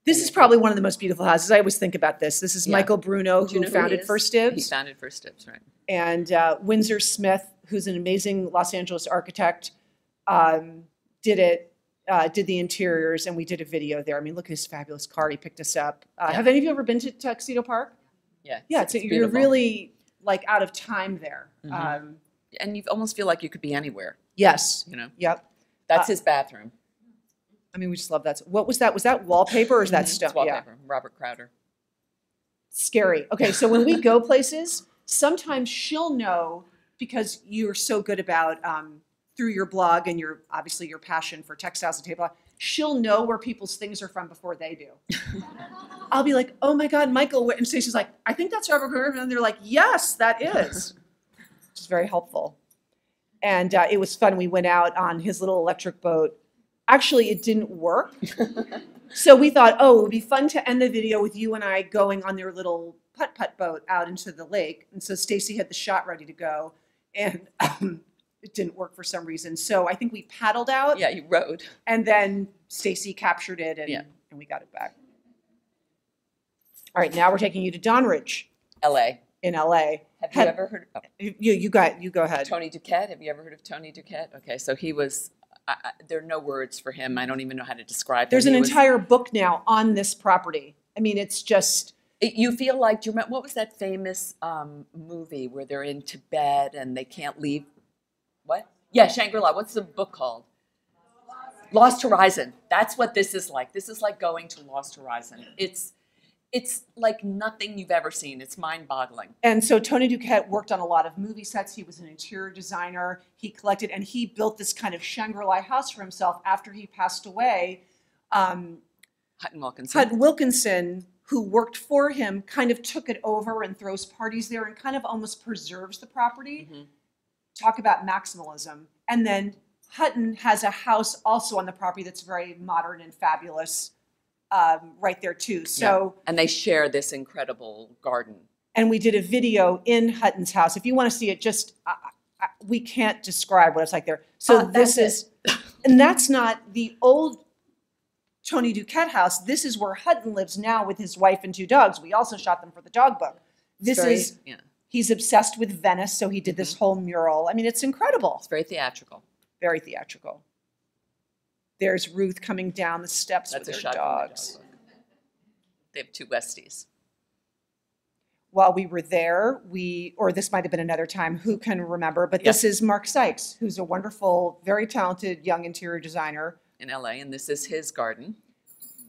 This is probably one of the most beautiful houses. I always think about this. This is Yeah. Michael Bruno, Do you who know he founded is? First He Dibs, founded First Dibs, right? and uh, Windsor Smith, who's an amazing Los Angeles architect, um, did it. Uh, did the interiors, and we did a video there. I mean, look at his fabulous car. He picked us up. Uh, Yeah. Have any of you ever been to Tuxedo Park? Yeah. Yeah, it's, you're beautiful. really like out of time there. Mhm. Um, And you almost feel like you could be anywhere, yes. you know? Yep. That's Uh, his bathroom. I mean, we just love that. What was that? Was that wallpaper or is that Mhm. stone? It's wallpaper. Robert Crowder. scary. Okay, so when we go places, sometimes she'll know because you're so good about um, through your blog and your obviously your passion for textiles and table. She'll know where people's things are from before they do. I'll be like, "Oh my God, Michael!" And Stacey's like, "I think that's Robert Crowder," and they're like, "Yes, that is." Which is very helpful. And uh, it was fun. We went out on his little electric boat. Actually, it didn't work. So we thought, oh, it would be fun to end the video with you and I going on their little putt putt boat out into the lake. And so Stacy had the shot ready to go, and um, it didn't work for some reason. So I think we paddled out, Yeah, you rode. and then Stacy captured it, and Yeah. and we got it back. All right, now we're taking you to Dawnridge L.A. in LA. Have you Have- ever heard of You you got you go ahead. Tony Duquette? Have you ever heard of Tony Duquette? Okay, so he was. I, I, there are no words for him. I don't even know how to describe. There's him. an He was- entire book now on this property. I mean, it's just It- you feel like do you remember what was that famous um, movie where they're in Tibet and they can't leave? What? Yeah, Shangri La. What's the book called? Lost Horizon. That's what this is like. This is like going to Lost Horizon. It's it's like nothing you've ever seen. It's mind-boggling. And so Tony Duquette worked on a lot of movie sets. He was an interior designer. He collected and he built this kind of Shangri-La house for himself after he passed away. Um, Hutton Wilkinson. Hud Wilkinson, who worked for him, kind of took it over and throws parties there and kind of almost preserves the property. Mhm. Talk about maximalism. And then Hutton has a house also on the property that's very modern and fabulous um, right there too. So and they share this incredible garden. and we did a video in Hutton's house. If you want to see it, just I, I, we can't describe what it's like there. So Ah, this that's is, and that's not the old Tony Duquette house. This is where Hutton lives now with his wife and two dogs. We also shot them for the dog book. This Very- is yeah, he's obsessed with Venice, so he did this mm-hmm. whole mural. I mean, it's incredible, it's very theatrical. very theatrical. There's Ruth coming down the steps That's a with her shot from the dog dogs. book. They have two Westies. while we were there, we, or this might have been another time, who can remember? But this is Mark Sikes, who's a wonderful, very talented young interior designer. in LA, and this is his garden.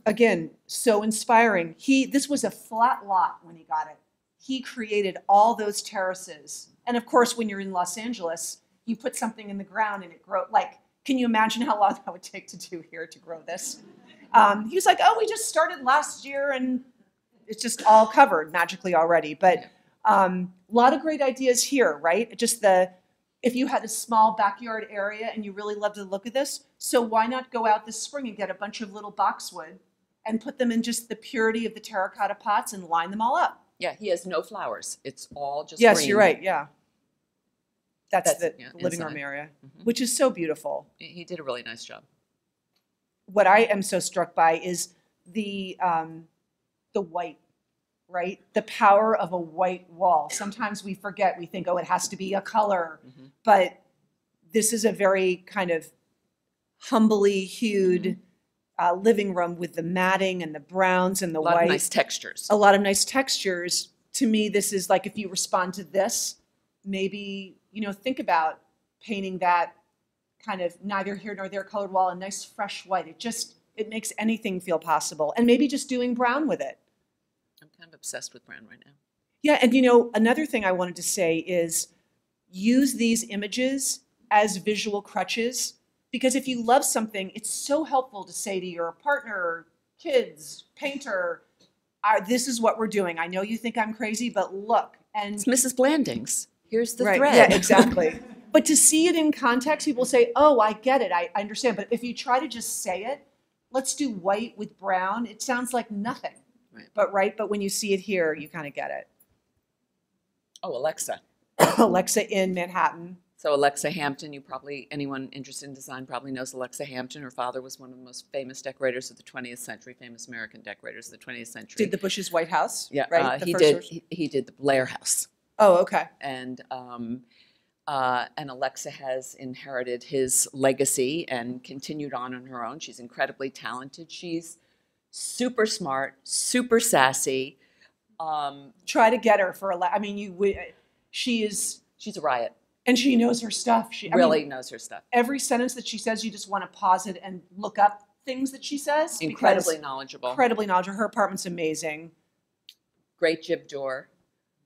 Again, so inspiring. He, this was a flat lot when he got it. He created all those terraces. And of course, when you're in Los Angeles, you put something in the ground and it grow like, can you imagine how long that would take to do here to grow this? Um, he was like, oh, we just started last year and it's just all covered magically already. But um, a lot of great ideas here, right? Just the if you had a small backyard area and you really loved the look of this, so why not go out this spring and get a bunch of little boxwood and put them in just the purity of the terracotta pots and line them all up? Yeah, he has no flowers. It's all just yes, green. you're right. Yeah, that's, That's- the yeah, living inside. room area, Mhm. which is so beautiful. He- He did a really nice job. what I am so struck by is the um, the white, right? The power of a white wall. Sometimes we forget. We think, oh, it has to be a color, Mhm. but this is a very kind of humbly hued uh, living room with the matting and the browns and the A lot white. of nice textures. a lot of nice textures. To me, this is like if you respond to this, maybe you know, think about painting that kind of neither here nor there colored wall a nice fresh white. It just it makes anything feel possible. And maybe just doing brown with it. I'm kind of obsessed with brown right now. Yeah, and you know, another thing I wanted to say is use these images as visual crutches because if you love something, it's so helpful to say to your partner, kids, painter, "Uh, this is what we're doing. I know you think I'm crazy, but look. And It's Mrs. Blandings. Here's the right, thread. yeah, exactly. but to see it in context, people say, "Oh, I get it. I, I understand." But if you try to just say it, let's do white with brown. It sounds like nothing. Right. But right, but when you see it here, you kind of get it. oh, Alexa. Alexa in Manhattan. So Alexa Hampton, you probably anyone interested in design probably knows Alexa Hampton. Her father was one of the most famous decorators of the 20th century, famous American decorators of the 20th century. Did the Bush's White House? yeah, right. uh, The he did. He, he did the Blair House, Oh, okay. and um, uh, and Alexa has inherited his legacy and continued on on her own. She's incredibly talented. She's super smart, super sassy. Um, Try to get her for a. la- I mean, you. would- She is, she's a riot. And she knows her stuff. She I really mean, knows her stuff. every sentence that she says, you just want to pause it and look up things that she says. Incredibly knowledgeable. incredibly knowledgeable. Her apartment's amazing. great jib door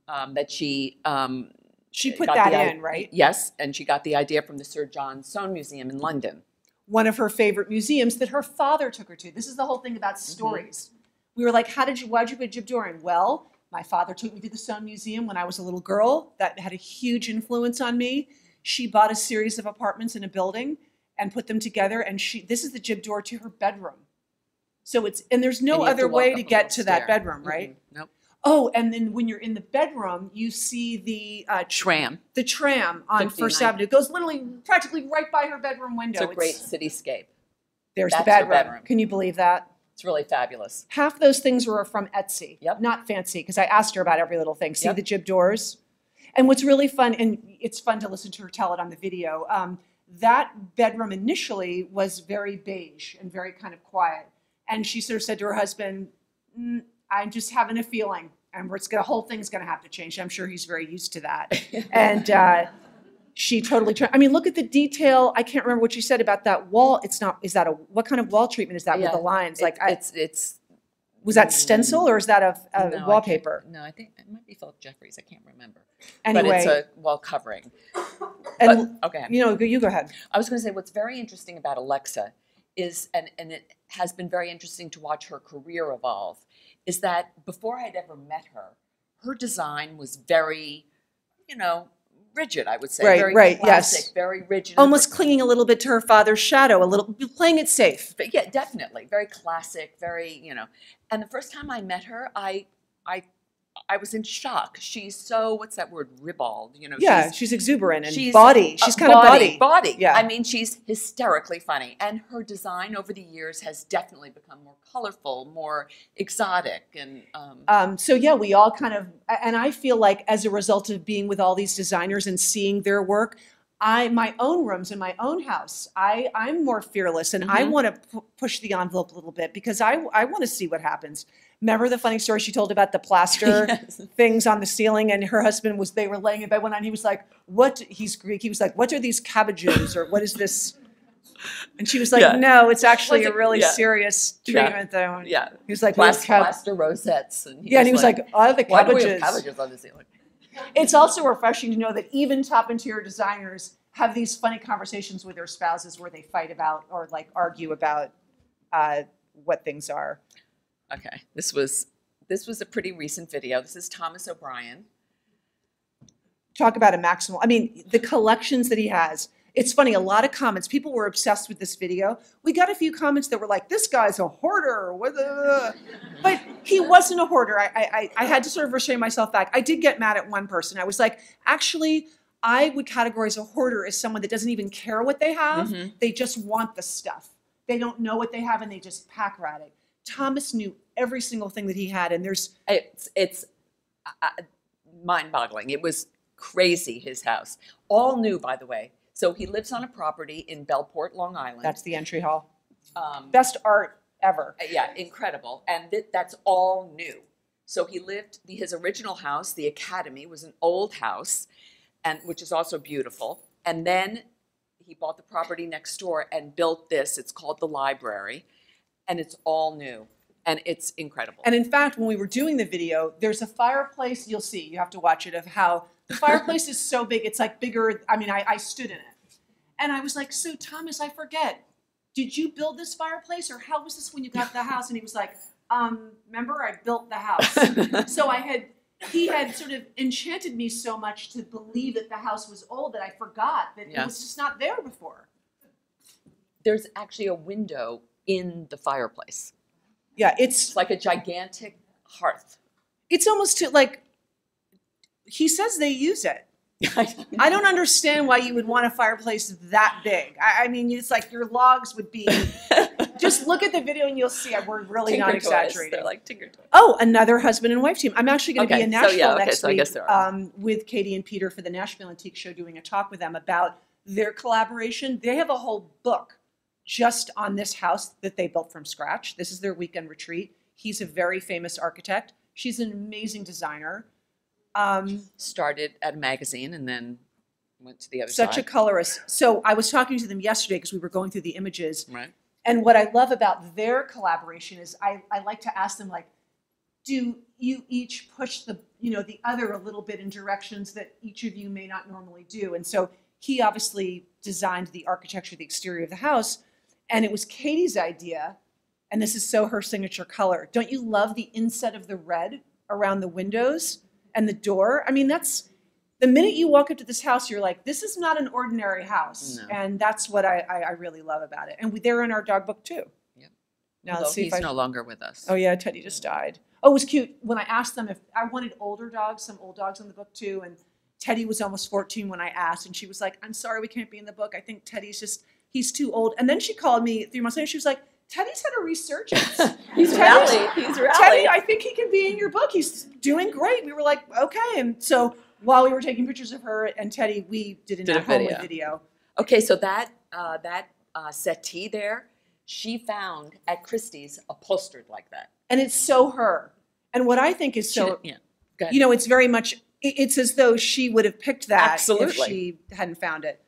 um, that she um, She put that the in, right? Yes, and she got the idea from the Sir John Soane Museum in London. One of her favorite museums that her father took her to. This is the whole thing about Mm-hmm. stories. We were like, how did you, why'd you put Jib Doran? Well, my father took me to the Soane Museum when I was a little girl. That had a huge influence on me. She bought a series of apartments in a building and put them together. And she, this is the Jib door to her bedroom. So it's, and there's no And other walk way to get to that bedroom, right? Mhm. Nope. Oh, and then when you're in the bedroom, you see the uh, Tram. the tram on 59. First Avenue. It goes literally practically right by her bedroom window. It's a great cityscape. there's that's the bedroom. bedroom. Can you believe that? It's really fabulous. Half those things were from Etsy. Yep. Not fancy, because I asked her about every little thing. See Yep. the jib doors? And what's really fun, and it's fun to listen to her tell it on the video, um, that bedroom initially was very beige and very kind of quiet. And she sort of said to her husband, "Mm, I'm just having a feeling, and it's gonna, whole thing's gonna have to change. I'm sure he's very used to that. and uh, she totally turned. I mean, look at the detail. I can't remember what she said about that wall. It's not. Is that a what kind of wall treatment is that with Yeah. the lines? Like, I, it's it's was that stencil or is that a, a no, I can't- wallpaper? No, I think it might be Phillip Jeffries. I can't remember. Anyway, but it's a wall covering. and but, okay. you know, go- you go ahead. I was going to say what's very interesting about Alexa is, and, and it has been very interesting to watch her career evolve, is that before I'd ever met her, her design was very, you know, rigid, I would say. Right, very right, yes. Very rigid. Almost clinging a little bit to her father's shadow, a little playing it safe. But yeah, definitely. Very classic, very, you know. And the first time I met her, I I I was in shock. She's so what's that word? Ribald, you know. Yeah, she's, she's, exuberant and she's body. She's kind of body. Body. Yeah. I mean, she's hysterically funny. And her design over the years has definitely become more colorful, more exotic and um, Um, so yeah, we all kind of, and I feel like as a result of being with all these designers and seeing their work, I my own rooms in my own house, I I'm more fearless and I Mhm. want to pu- push the envelope a little bit because I I want to see what happens. Remember the funny story she told about the plaster Yes. things on the ceiling, and her husband was they were laying in bed one night. And he was like, "What?" He's Greek. He was like, "What are these cabbages or what is this?" And she was like, Yeah. "No, it's actually Like a really yeah. serious Yeah. treatment." Though. yeah. He was like, Plaster, "Those cab-" plaster rosettes. And "Yeah," and he was like, "Oh, the why do we cabbages." cabbages on the ceiling? It's also refreshing to know that even top interior designers have these funny conversations with their spouses where they fight about or like argue about uh, what things are. Okay, this was this was a pretty recent video. This is Thomas O'Brien. talk about a maximal. I mean, the collections that he has. It's funny, a lot of comments. People were obsessed with this video. We got a few comments that were like, "This guy's a hoarder," but he wasn't a hoarder. I, I, I had to sort of restrain myself back. I did get mad at one person. I was like, actually, I would categorize a hoarder as someone that doesn't even care what they have. Mhm. They just want the stuff. They don't know what they have, and they just pack rat it. Thomas knew every single thing that he had, and there's It's it's uh, mind-boggling. It was crazy. His house, all new, by the way. So he lives on a property in Bellport, Long Island. that's the entry hall. um, Best art ever. yeah, incredible. And th- that's all new. So he lived, the, his original house, the Academy, was an old house. and which is also beautiful. And then he bought the property next door and built this. It's called the library, and it's all new, and it's incredible. And in fact, when we were doing the video, there's a fireplace, you'll see, you have to watch it, of how the fireplace is so big, it's like bigger, I mean, I, I stood in it. And I was like, so Thomas, I forget, did you build this fireplace or how was this when you got the house? And he was like, um, remember I built the house. so I had, he had sort of enchanted me so much to believe that the house was old that I forgot that it was just not there before. There's actually a window in the fireplace. Yeah, it's It's like a gigantic hearth. it's almost to like he says they use it. I don't understand why you would want a fireplace that big. I, I mean, it's like your logs would be. just look at the video and you'll see. We're really not Tinker toys. exaggerating. They're like tinker toys. Oh, another husband and wife team. I'm actually going to be Okay, in so Nashville yeah, okay, next so I week guess there are. um, with Katie and Peter for the Nashville Antique Show, doing a talk with them about their collaboration. They have a whole book just on this house that they built from scratch. This is their weekend retreat. He's a very famous architect. She's an amazing designer. Um, Started at a magazine and then went to the other side. such a colorist. So I was talking to them yesterday because we were going through the images. right. And what I love about their collaboration is I, I like to ask them like, do you each push the you know the other a little bit in directions that each of you may not normally do? And so he obviously designed the architecture, the exterior of the house, and it was Katie's idea. And this is so her signature color. Don't you love the inset of the red around the windows and the door? I mean, that's the minute you walk into this house, you're like, this is not an ordinary house. No. And that's what I, I, I really love about it. And we, they're in our dog book too. Yep. Now Although let's see he's if I. no longer with us. Oh yeah, Teddy just died. Oh, it was cute when I asked them if I wanted older dogs, some old dogs in the book too. And Teddy was almost 14 when I asked, and she was like, "I'm sorry, we can't be in the book. I think Teddy's just he's too old." And then she called me three months later. She was like, "Teddy's had a resurgence. he's rallied. He's Teddy. I think he can be in your book. He's doing great." We were like, "Okay." And so while we were taking pictures of her and Teddy, we did an Did a video. video. Okay, so that uh, that uh, settee there, she found at Christie's upholstered like that. and it's so her. And what I think is so yeah. You know, it's very much, it's as though she would have picked that Absolutely. if she hadn't found it.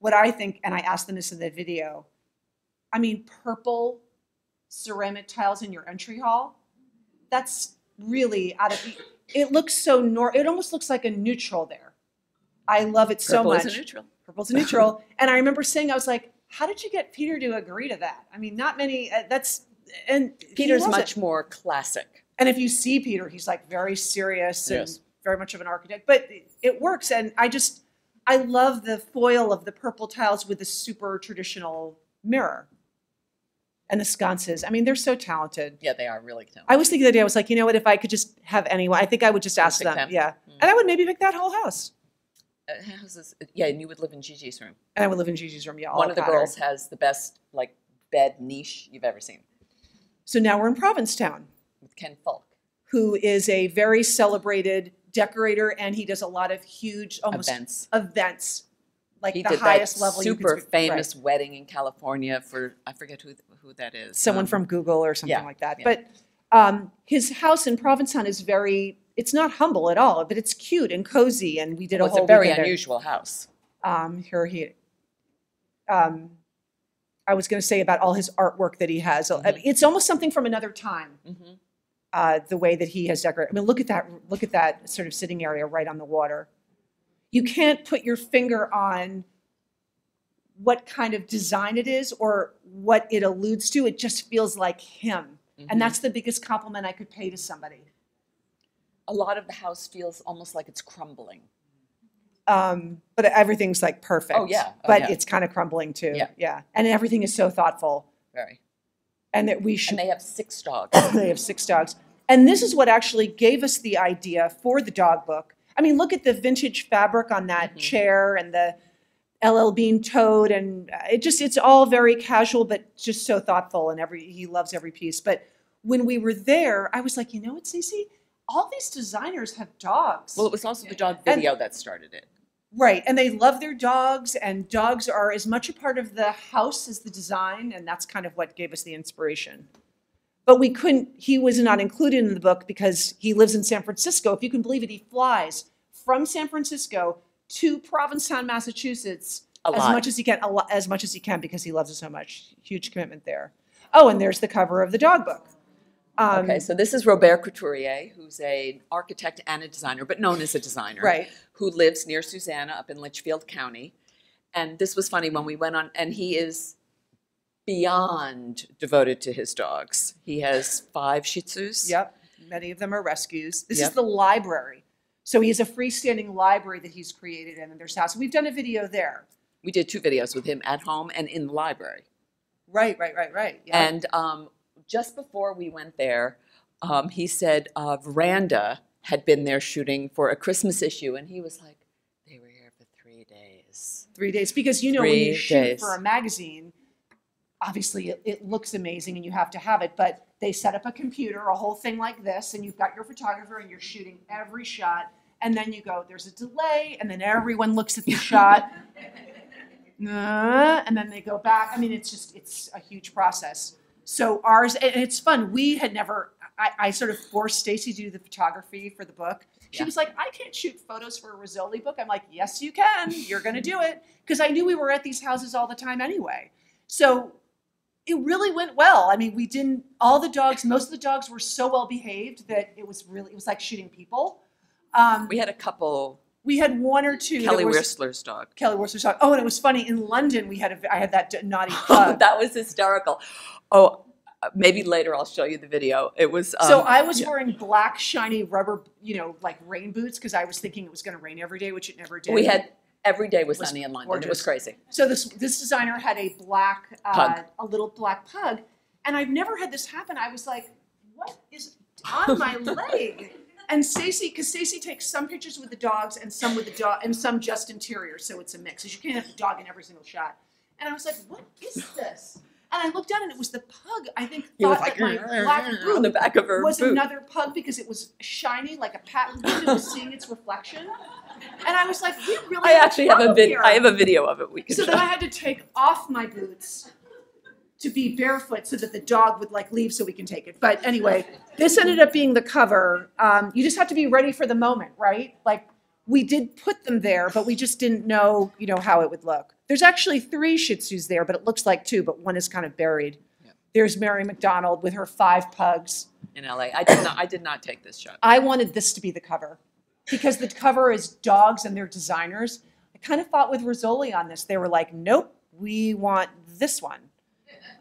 What I think, and I asked them this in the video, I mean, purple ceramic tiles in your entry hall, that's really out of, it looks so nor, it almost looks like a neutral there. I love it so Purple much. is a neutral. Purple's a neutral. and I remember saying, I was like, how did you get Peter to agree to that? I mean, not many, uh, that's, and he Peter's loves it. much more classic. And if you see Peter, he's like very serious and Yes. very much of an architect, but it works. And I just, I love the foil of the purple tiles with the super traditional mirror and the sconces. I mean, they're so talented. Yeah, they are really talented. I was thinking the other day, I was like, you know what, if I could just have anyone, I think I would just ask them. them? Yeah. Mm. And I would maybe pick that whole house. Uh, how's this? Yeah, and you would live in Gigi's room. And I would live in Gigi's room. Yeah. all One of the pattern. girls has the best like bed niche you've ever seen So now we're in Provincetown. with Ken Fulk. who is a very celebrated decorator and he does a lot of huge almost Events. events like He the did highest that level you could super right. famous wedding in California for I forget who who that is. someone Um, from google or something yeah, like that yeah. but um, his house in provincetown is very it's not humble at all but it's cute and cozy and we did a well, it's whole a very weekend there. unusual house. um, here he um, i was going to say about all his artwork that he has mean, it's almost something from another time hmm uh, the way that he has decorated. I mean, look at that! Look at that sort of sitting area right on the water. You can't put your finger on what kind of design it is or what it alludes to. It just feels like him, Mhm. and that's the biggest compliment I could pay to somebody. a lot of the house feels almost like it's crumbling. Um, but everything's like perfect. Oh, yeah. Oh, but yeah. it's kind of crumbling too. Yeah. yeah, and everything is so thoughtful, Very. And that we should. And they have six dogs. they have six dogs. And this is what actually gave us the idea for the dog book. I mean, look at the vintage fabric on that Mhm. chair and the LL Bean toad, and uh, it just, it's all very casual, but just so thoughtful. And every, he loves every piece. But when we were there, I was like, you know what, Cece? All these designers have dogs. Well, it was also the dog And- video that started it. Right. And they love their dogs, and dogs are as much a part of the house as the design. And that's kind of what gave us the inspiration. But we couldn't, he was not included in the book because he lives in San Francisco. If you can believe it, he flies from San Francisco to Provincetown, Massachusetts A as lot. much as he can, as much as he can because he loves it so much. Huge commitment there. Oh, and there's the cover of the dog book. Um, Okay, so this is Robert Couturier, who's an architect and a designer, but known as a designer. Right. Who lives near Susanna up in Litchfield County. And this was funny when we went on, and he is beyond devoted to his dogs. He has five Shih Tzus. Yep. Many of them are rescues. This is the library. So he has a freestanding library that he's created in their house. We've done a video there. We did two videos with him at home and in the library. Right, right, right, right. Yeah. And um, just before we went there, um, he said uh, Veranda had been there shooting for a Christmas issue, and he was like, they were here for three days. three days because you know when you shoot days. for a magazine obviously it, it looks amazing and you have to have it but they set up a computer a whole thing like this and you've got your photographer and you're shooting every shot and then you go there's a delay and then everyone looks at the shot Uh, and then they go back i mean it's just it's a huge process so ours and it's fun we had never i, I sort of forced stacy to do the photography for the book she Yeah. was like i can't shoot photos for a rizzoli book i'm like yes you can you're going to do it because i knew we were at these houses all the time anyway so it really went well i mean we didn't all the dogs most of the dogs were so well behaved that it was really it was like shooting people um, We had a couple, we had one or two Kelly was- Wearstler's dog. Kelly Wearstler's dog. Oh, and it was funny in London. We had a I had that naughty pug. that was hysterical. Oh, uh, maybe later I'll show you the video. It was. Um, so I was yeah. wearing black shiny rubber, you know, like rain boots because I was thinking it was going to rain every day, which it never did. We had every day was was sunny in London. It was crazy. So this this designer had a black, uh, a little black pug, and I've never had this happen. I was like, "What is on my leg?" And Stacy, because Stacy takes some pictures with the dogs and some with the dog and some just interior, so it's a mix. So you can't have the dog in every single shot. And I was like, "What is this?" And I looked down, and it was the pug. I think He was thought like that my black boot on the back of her was boot. another pug because it was shiny like a patent boot. It was seeing its reflection, and I was like, "We really." I actually have a vid. here." I have a video of it. We can So show. then I had to take off my boots to be barefoot so that the dog would like leave so we can take it. But anyway, this ended up being the cover. Um, you just have to be ready for the moment, right? Like we did put them there, but we just didn't know, you know, how it would look. There's actually three Shih Tzus there, but it looks like two, but one is kind of buried. Yeah. There's Mary McDonald with her five pugs. in LA. I did not. I did not take this shot. I wanted this to be the cover because the cover is dogs and their designers. I kind of fought with Rizzoli on this, they were like, nope, we want this one.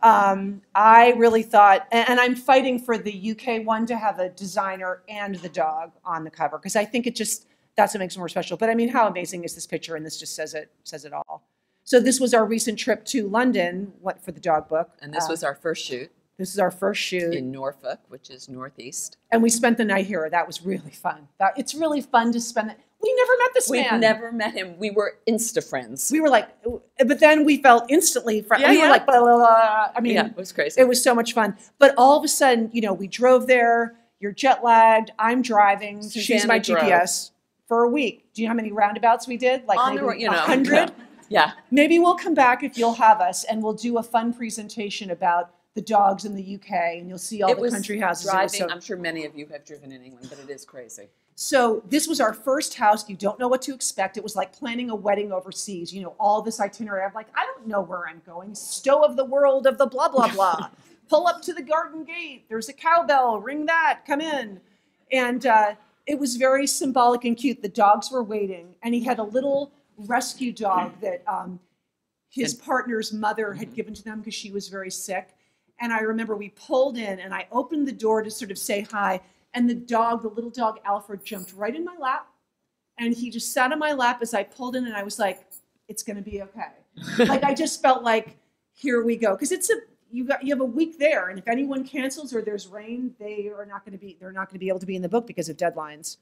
Um, I really thought, and, and I'm fighting for the UK one to have a designer and the dog on the cover because I think it just that's what makes it more special. But I mean, how amazing is this picture? And this just says it says it all. So this was our recent trip to London, what for the dog book, And this Uh, was our first shoot this is our first shoot in Norfolk, which is northeast. and we spent the night here. That was really fun. That it's really fun to spend that. We never met this We've man. never met him. We were Insta friends. We were like, but then we felt instantly friendly. Yeah, we yeah. were like, blah, blah, blah. I mean, yeah, it was crazy. it was so much fun. But all of a sudden, you know, we drove there. You're jet lagged. I'm driving. She's my drove. GPS for a week. Do you know how many roundabouts we did? Like On the maybe ro- you know, a hundred. yeah. Maybe we'll come back if you'll have us, and we'll do a fun presentation about the dogs in the UK, and you'll see all it the was country houses. Driving, so- I'm sure many of you have driven in England, but it is crazy. So this was our first house. You don't know what to expect. It was like planning a wedding overseas. You know, all this itinerary. I'm like, I don't know where I'm going. Stow of the world of the blah blah blah. Pull up to the garden gate. There's a cowbell. Ring that. Come in. And uh, it was very symbolic and cute. The dogs were waiting, and he had a little rescue dog that um, his And- partner's mother had given to them because she was very sick. And I remember we pulled in, and I opened the door to sort of say hi. And the dog, the little dog Alfred, jumped right in my lap. And he just sat on my lap as I pulled in, and I was like, it's going to be okay. like, I just felt like, here we go. Because it's a, you got, you have a week there. And if anyone cancels or there's rain, they are not going to be, they're not going to be able to be in the book because of deadlines.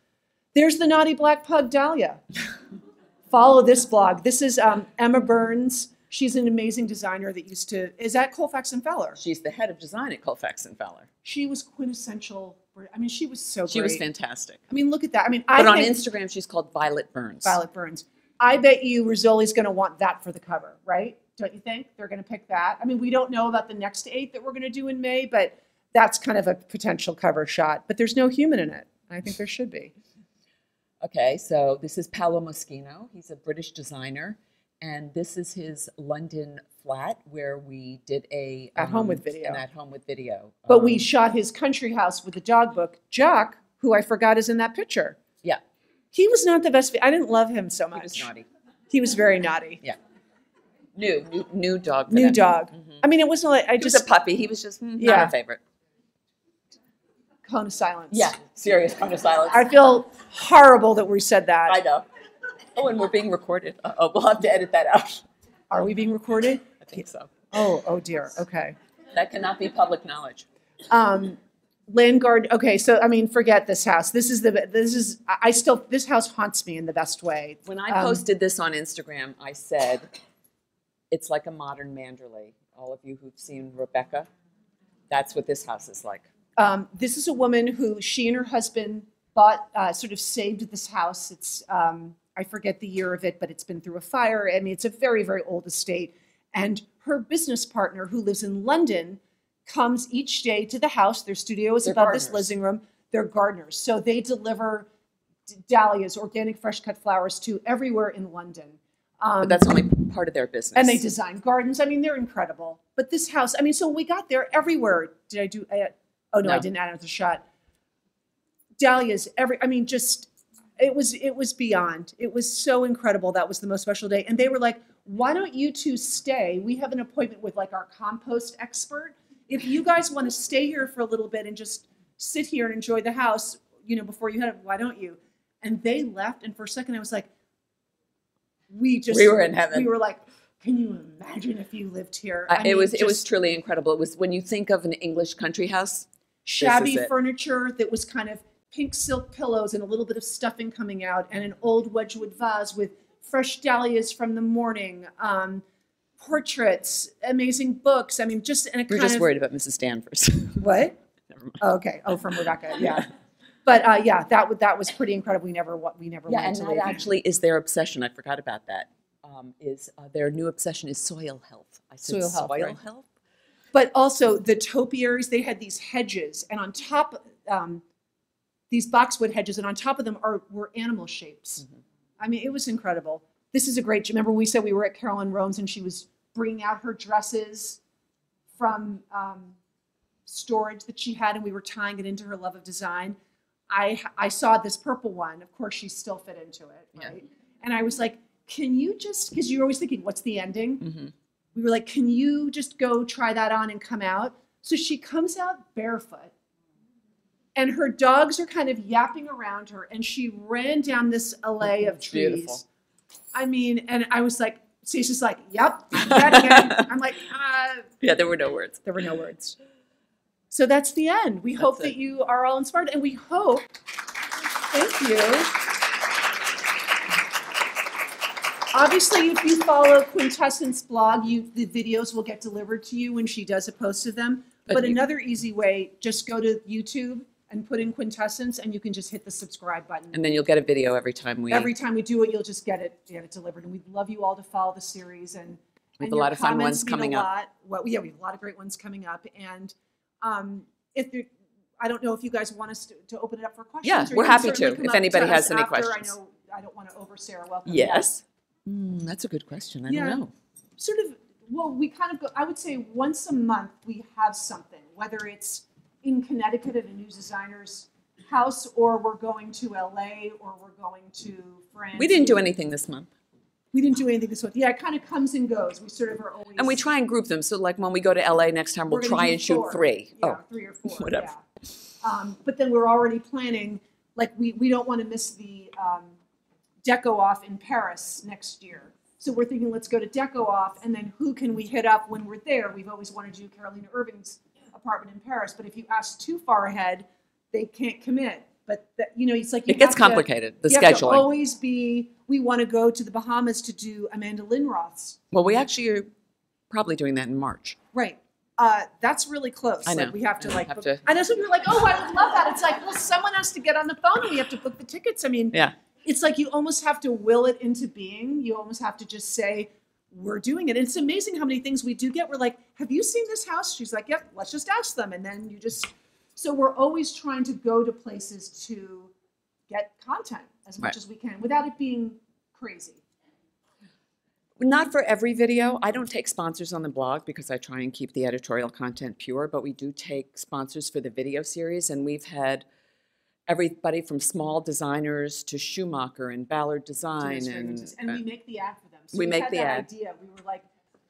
There's the naughty black pug Dahlia. Follow this blog. This is um, Emma Burns. She's an amazing designer that used to, is at Colefax and Fowler. She's the head of design at Colefax and Fowler. She was quintessential. I mean, she was so She great. was fantastic. I mean, look at that. I mean, I But on Instagram, she's called Violet Burns. Violet Burns. I bet you Rizzoli's going to want that for the cover, right? Don't you think they're going to pick that? I mean, we don't know about the next eight that we're going to do in May, but that's kind of a potential cover shot. But there's no human in it. I think there should be. Okay, so this is Paolo Moschino. He's a British designer, and this is his London flat where we did a At home with video. An at home with video. But we Um, shot his country house with the dog book. Jock, who I forgot is in that picture. yeah, He was not the best. I didn't love him so much. he was naughty. He was very naughty. New, new, new dog. for New them. dog. Mhm. I mean, it wasn't like I He was just a puppy. He was just mm, not Yeah. our favorite. cone of silence. Yeah, serious kind of silence. I feel horrible that we said that. I know. Oh, and we're being recorded. Oh, we'll have to edit that out. Are we being recorded? I think so. Oh, oh dear. Okay. That cannot be public knowledge. Um, Landguard. Okay, so I mean, forget this house. This is the. This is. I I still. This house haunts me in the best way. When I Um, posted this on Instagram, I said, it's like a modern Manderley. All of you who've seen Rebecca, that's what this house is like. Um, this is a woman who she and her husband bought, uh, sort of saved this house. It's um, I forget the year of it, but it's been through a fire. I mean, it's a very very old estate. And her business partner, who lives in London, comes each day to the house. Their studio is They're above this living room. They're gardeners, so they deliver dahlias, organic fresh cut flowers to everywhere in London. Um, But that's only part of their business. and they design gardens. I mean, they're incredible. But this house, I mean, so we got there everywhere. Did I do? I, oh no, I didn't add another shot. Dahlias, every. I mean, just it was it was beyond. It was so incredible. That was the most special day. And they were like, "Why don't you two stay? We have an appointment with like our compost expert. If you guys want to stay here for a little bit and just sit here and enjoy the house, you know, before you head, why don't you?" And they left. And for a second, I was like, "We just We were in heaven. We were like." Can you imagine if you lived here? Uh, I it mean, was it was truly incredible. It was when you think of an English country house. shabby furniture that was kind of pink silk pillows and a little bit of stuffing coming out, and an old Wedgwood vase with fresh dahlias from the morning, um, portraits, amazing books. I mean, just and a We're just of worried about Mrs. Danvers. what? Oh, okay. Oh, from Rebecca. Yeah. But uh, yeah, that that was pretty incredible. We never we never Yeah, wanted and to that leave. actually is their obsession. I forgot about that. Um, is uh, their new obsession is soil health? I said Soil health, soil right. health. but also the topiaries they had these hedges and on top um, these boxwood hedges and on top of them are were animal shapes Mhm. i mean it was incredible this is a great remember we said we were at Carolyne Roehm's and she was bringing out her dresses from um, storage that she had and we were tying it into her love of design i i saw this purple one of course she still fit into it Yeah. right and i was like can you just because you're always thinking what's the ending hmm we were like, can you just go try that on and come out? So she comes out barefoot and her dogs are kind of yapping around her and she ran down this alley of trees. beautiful. I mean, and I was like, Stacey's like, yep, I'm. I'm like, uh, Yeah, there were no words. there were no words. So that's the end. We hope it. that you are all inspired and we hope, thank you. Obviously, if you follow Quintessence blog, you the videos will get delivered to you when she does a post of them. But But another easy way, just go to YouTube and put in Quintessence, and you can just hit the subscribe button. And then you'll get a video every time we. Every time we do it, you'll just get it get it delivered. And we'd love you all to follow the series and. We have and a lot of fun ones coming up. Well, yeah, we have a lot of great ones coming up, and um, if there, I don't know if you guys want us to, to open it up for questions. Yeah, or we're happy to, if anybody to has any after. questions. I know I don't want to over Sarah welcome. Yes. Mm, that's a good question. I Yeah. don't know. sort of well we kind of go i would say once a month we have something whether it's in connecticut at a new designer's house or we're going to la or we're going to france We didn't do anything this month. We didn't do anything this month yeah it kind of comes and goes we sort of are always And we try and group them. So, like when we go to LA next time, we'll we're gonna try do and shoot four. three. yeah, Oh, three or four whatever. yeah. um, but then we're already planning like we, we don't want to miss the um, deco off in paris next year so we're thinking let's go to deco off and then who can we hit up when we're there we've always wanted to do carolina irving's apartment in paris but if you ask too far ahead they can't commit but that, you know it's like you it gets have to- complicated, the you have to always be we want to go to the bahamas to do amanda lindroth's well, we actually are probably doing that in March. Right. Uh, that's really close. I know. Like we have to I like. have book- to- I know some people are like, oh, I would love that. It's like, well, someone has to get on the phone and we have to book the tickets. I mean, Yeah. it's like you almost have to will it into being. You almost have to just say, we're doing it. And it's amazing how many things we do get. We're like, have you seen this house? She's like, yep. Let's just ask them, and then you just. So we're always trying to go to places to get content. as much Right. as we can without it being crazy. Not for every video. I don't take sponsors on the blog because I try and keep the editorial content pure, but we do take sponsors for the video series, and we've had everybody from small designers to Schumacher and Ballard Design, and and uh, we make the ad for them. So we make had the that ad. idea. We were like,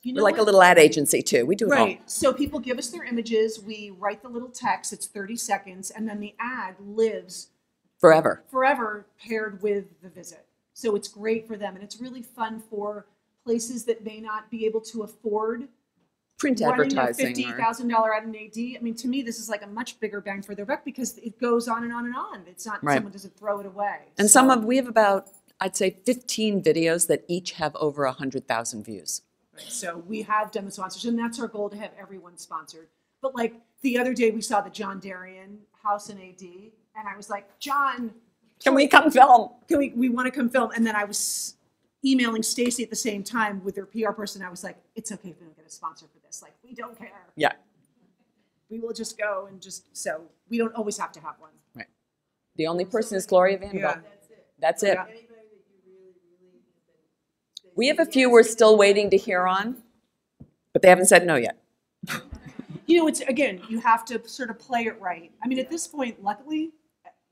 you we're know like a little ad agency too. We do it all. Right. So people give us their images, we write the little text, it's 30 seconds, and then the ad lives forever. forever paired with the visit. So it's great for them and it's really fun for places that may not be able to afford Print running a advertising. or- $50,000 ad in AD. I mean, to me, this is like a much bigger bang for their buck because it goes on and on and on. It's not, Right. someone doesn't throw it away. And some So- of we have about I'd say 15 videos that each have over 100,000 views. Right, So we have done the sponsors, and that's our goal to have everyone sponsored. But like the other day, we saw the John Derian house in AD, and I was like, John, Can we come film? can we we want to come film? And then I was emailing Stacey at the same time with their PR person. I was like, it's okay if we don't get a sponsor for this. Like we don't care. Yeah. We will just go and just so we don't always have to have one. Right. The only person is Gloria Vanderbilt. Yeah, That's it. Yeah. We have a few we're still waiting to hear on, but they haven't said no yet. you know, it's again, you have to sort of play it right. I mean, at this point, luckily,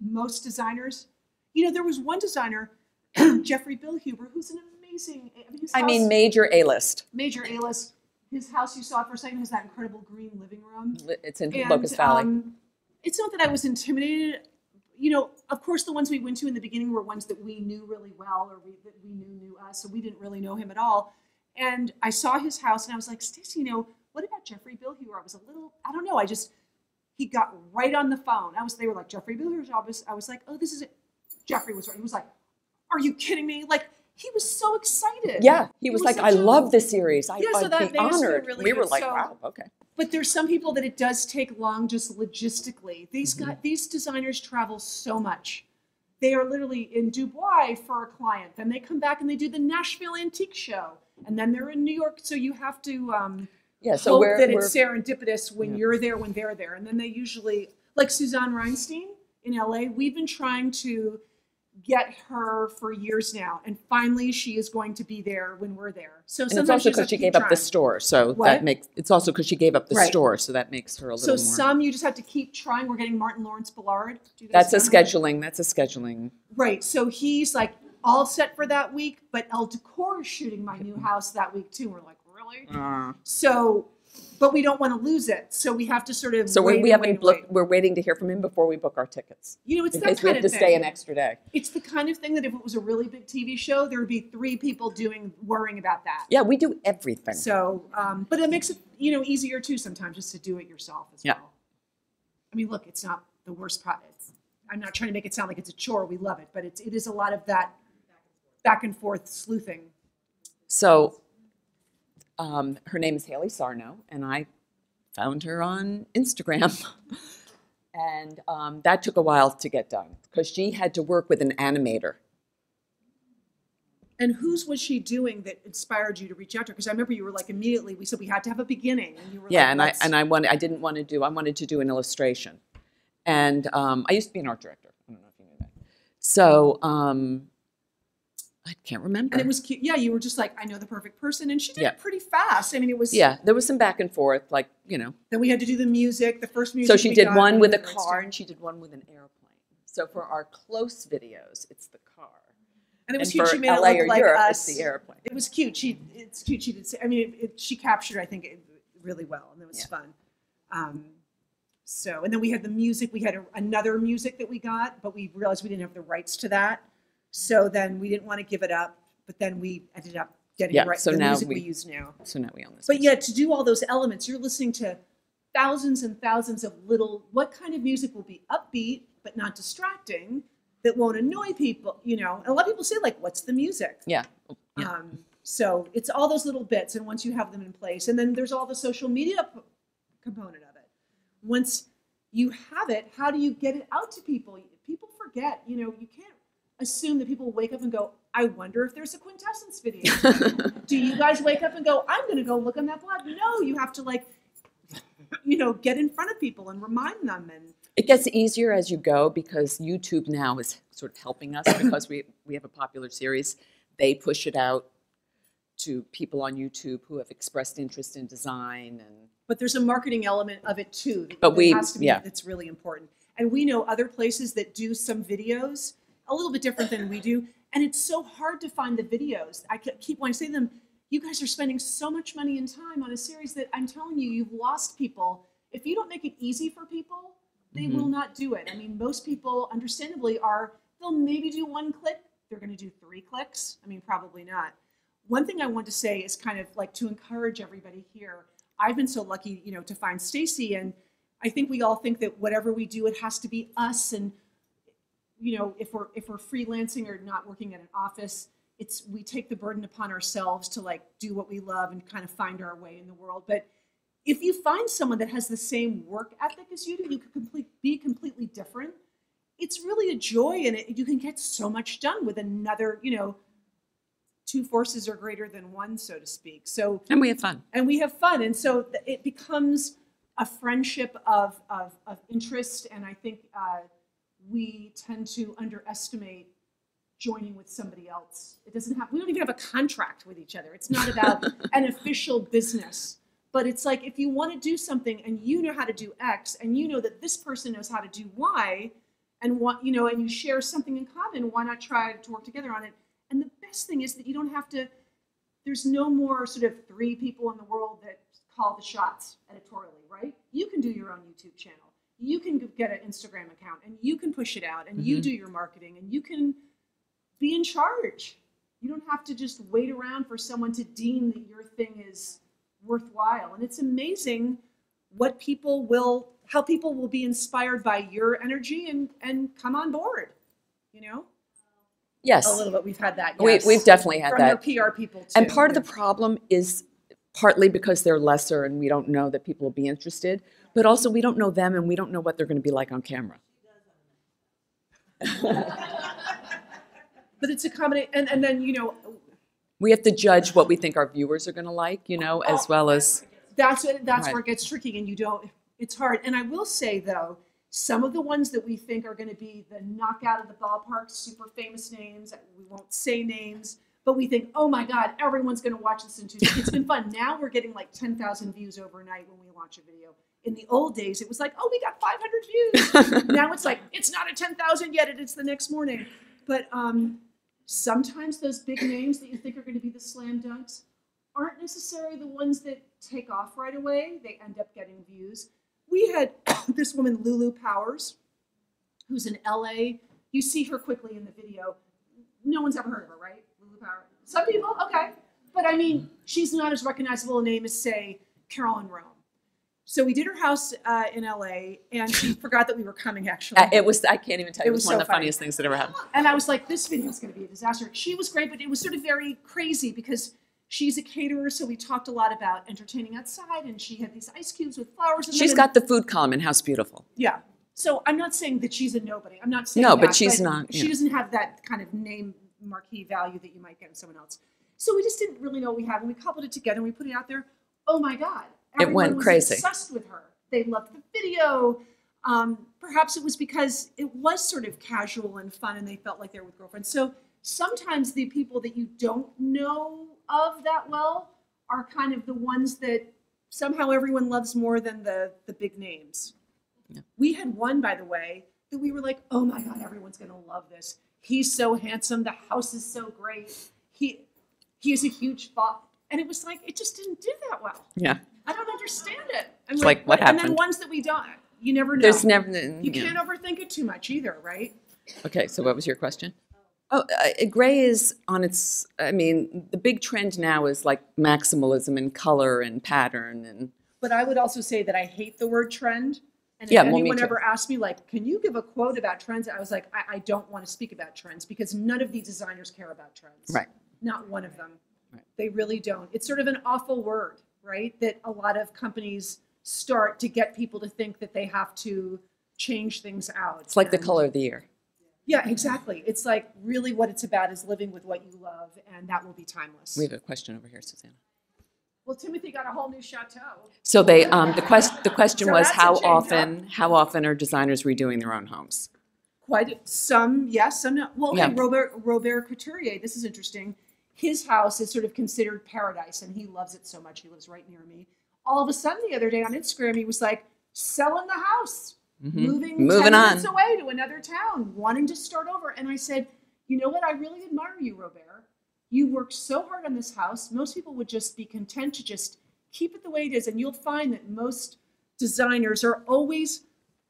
most designers, you know, there was one designer, Jeffrey Bilhuber, who's an amazing. I mean, I mean, major A-list. major A-list. His house you saw for a second has that incredible green living room. It's in And, Locust Valley. um, it's not that I was intimidated. You know, of course, the ones we went to in the beginning were ones that we knew really well, or we, that we knew knew us, so we didn't really know him at all. And I saw his house, and I was like, Stacey, you know, what about Jeffrey Bilhuber? I was a little, I don't know, I just he got right on the phone. I was, they were like Jeffrey Bilhuber's office. I was like, oh, this is it. Jeffrey was right. He was like, are you kidding me? Like he was so excited. yeah, he was like, such "I a- love this series. I, Yeah, so I'd that be honored." really we were like, So- "Wow, okay." But there's some people that it does take long just logistically. These Mm-hmm. guys, these designers travel so much. They are literally in Dubai for a client, then they come back and they do the Nashville Antique Show, and then they're in New York. So you have to um, Yeah, so hope we're, that we're it's serendipitous when Yeah. you're there when they're there, and then they usually like Suzanne Rheinstein in LA. We've been trying to get her for years now, and finally she is going to be there when we're there. So and it's also you just have because she to keep gave up the store, so What? that makes it's also because she gave up the Right. store, so that makes her a So little more. So some you just have to keep trying. We're getting Martin Lawrence Bullard. Do you guys that's a know him? scheduling. That's a scheduling. Right. So he's like all set for that week, but Elle Decor is shooting my new house that week too. We're like, really? Uh, So, but we don't want to lose it. So we have to sort of so wait we, we and wait haven't and booked. wait. We're waiting to hear from him before we book our tickets, You know, it's in that case we have of to thing. stay an extra day. It's the kind of thing that if it was a really big TV show, there would be three people doing worrying about that. Yeah, we do everything. So, um, but it makes it you know easier too sometimes just to do it yourself as Yeah. well. I mean, look, it's not the worst part. It's, I'm not trying to make it sound like it's a chore. We love it, but it's it is a lot of that back and forth sleuthing. So, um, her name is Haley Sarno, and I found her on Instagram. and um, that took a while to get done because she had to work with an animator. And whose was she doing that inspired you to reach out to her? Because I remember you were like immediately we said we had to have a beginning, and you were Yeah, like, and I and I wanted I didn't want to do I wanted to do an illustration, and um, I used to be an art director. I don't know if you knew that. So um, I can't remember. and it was cute. Yeah, you were just like I know the perfect person, and she did Yeah. it pretty fast. I mean, it was yeah, there was some back and forth, like you know. Then we had to do the music. The first music. So she did one with a car and she did one with an airplane. So for our close videos, it's the car. And it was and cute. She made LA it look like Europe, us. the airplane. It was cute. She, it's cute. She did. Say, I mean, it, it, she captured. I think it really well, and it was Yeah. fun. Um, so, and then we had the music. We had a, another music that we got, but we realized we didn't have the rights to that. So then we didn't want to give it up. But then we ended up getting Yeah, right, so the now music we, we- use now. So now we own this. But yeah, to do all those elements, you're listening to thousands and thousands of little. What kind of music will be upbeat but not distracting? That won't annoy people, you know. And a lot of people say, like, "What's the music?" yeah. Yeah. Um, so it's all those little bits, and once you have them in place, and then there's all the social media p- component of it. Once you have it, how do you get it out to people? People forget, you know, you can't assume that people wake up and go, "I wonder if there's a quintessence video." do you guys wake up and go, "I'm going to go look on that blog"? No, you have to like, you know, get in front of people and remind them and. It gets easier as you go because YouTube now is sort of helping us because we, we have a popular series. They push it out to people on YouTube who have expressed interest in design and But there's a marketing element of it too. that- But we- has to be- yeah. That's really important. And we know other places that do some videos a little bit different than we do. And it's so hard to find the videos. I keep wanting to say to them, you guys are spending so much money and time on a series that I'm telling you, you've lost people. If you don't make it easy for people, they Mm-hmm. will not do it. I mean, most people, understandably, are they'll maybe do one click. They're going to do three clicks. I mean, probably not. One thing I want to say is kind of like to encourage everybody here. I've been so lucky, you know, to find Stacey, and I think we all think that whatever we do, it has to be us. And you know, if we're if we're freelancing or not working at an office, it's we take the burden upon ourselves to like do what we love and kind of find our way in the world. But if you find someone that has the same work ethic as you do, you could complete, be completely different. It's really a joy, and it, you can get so much done with another. You know, two forces are greater than one, so to speak. So and we have fun. and we have fun and so it becomes a friendship of, of, of interest and i think uh, we tend to underestimate joining with somebody else it doesn't have we don't even have a contract with each other it's not about an official business but it's like if you want to do something and you know how to do x and you know that this person knows how to do y and want you know and you share something in common why not try to work together on it and the best thing is that you don't have to there's no more sort of three people in the world that call the shots editorially, right? You can do your own YouTube channel. You can get an Instagram account and you can push it out and you Mhm. do your marketing and you can be in charge. You don't have to just wait around for someone to deem that your thing is worthwhile. And it's amazing what people will how people will be inspired by your energy and and come on board. You know? Yes. A little bit we've had that. We, yes. we've definitely had from that. your PR people too. And part of the problem is partly because they're lesser and we don't know that people will be interested, but also we don't know them and we don't know what they're going to be like on camera. but it's a combination and, and then you know We have to judge what we think our viewers are going to like, you know, as well as that's what that's Right. where it gets tricky and you don't it's hard and i will say though some of the ones that we think are going to be the knockout of the ballpark super famous names we won't say names but we think oh my god everyone's going to watch this in two it's been fun now we're getting like 10000 views overnight when we launch a video in the old days it was like oh we got 500 views now it's like it's not at 10,000 yet and it's the next morning but um sometimes those big names that you think are going to be the slam dunks aren't necessarily the ones that take off right away. They end up getting views. We had this woman, Lulu Powers, who's in LA. You see her quickly in the video. No one's ever heard of her, right? Lulu Powers. Some people, okay. But I mean, she's not as recognizable a name as, say, Carolyne Roehm. So we did her house uh, in LA, and she forgot that we were coming, actually. uh, it was, I can't even tell you, It was one of so the funny. funniest things that ever happened. And I was like, this video is going to be a disaster. She was great, but it was sort of very crazy because she's a caterer. So we talked a lot about entertaining outside, and she had these ice cubes with flowers. In them, She's and- got the food column in House Beautiful. yeah. So I'm not saying that she's a nobody. I'm not saying No, that, but she's not, She doesn't have that kind of name marquee value that you might get in someone else. So we just didn't really know what we had, and we coupled it together and we put it out there. Oh my God! It Everyone went was crazy. Obsessed with her. They loved the video. Um, perhaps it was because it was sort of casual and fun, and they felt like they were with girlfriends. So sometimes the people that you don't know of that well are kind of the ones that somehow everyone loves more than the the big names. We had one, by the way, that we were like, oh my God, everyone's gonna love this. He's so handsome, the house is so great. He he is a huge fop. And it was like, it just didn't do that well. Yeah. I don't understand it. And It's like, what happened. And then ones that we don't, you never know. There's never, you yeah. can't overthink it too much either, right? Okay, so what was your question? Oh, uh, gray is on its, I mean, the big trend now is like maximalism and color and pattern and, But I would also say that I hate the word trend. And if Yeah, well, me anyone too. ever asked me, like, can you give a quote about trends? I was like, I, I don't want to speak about trends because none of these designers care about trends. Right. Not one of them. Right. They really don't. It's sort of an awful word, right? That a lot of companies start to get people to think that they have to change things out. it's like the color of the year. Yeah, exactly. It's like really what it's about is living with what you love, and that will be timeless. We have a question over here, Susanna. Well, Timothy got a whole new chateau. So they, um, the quest, the question So was how change up. often, how often are designers redoing their own homes? Quite some, yes, some no. Well, okay, Yeah. Robert Robert Couturier. This is interesting. His house is sort of considered paradise, and he loves it so much. He lives right near me. All of a sudden, the other day on Instagram, he was like selling the house, Mhm. moving Moving 10 minutes on. away to another town, wanting to start over. And I said, you know what? I really admire you, Robert. You worked so hard on this house. Most people would just be content to just keep it the way it is, and you'll find that most designers are always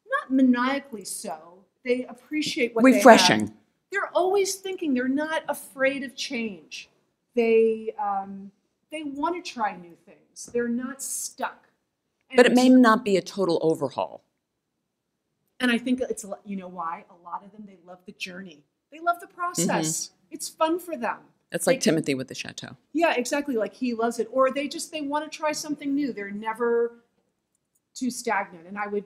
not maniacally so. They appreciate what they have. Refreshing. They're always thinking. They're not afraid of change. They um, they want to try new things. They're not stuck. But it may not be a total overhaul. and I think it's you know why a lot of them they love the journey. They love the process. It's fun for them. It's like They- Timothy with the chateau. Yeah, exactly. Like he loves it, or they just they want to try something new. They're never too stagnant. And I would,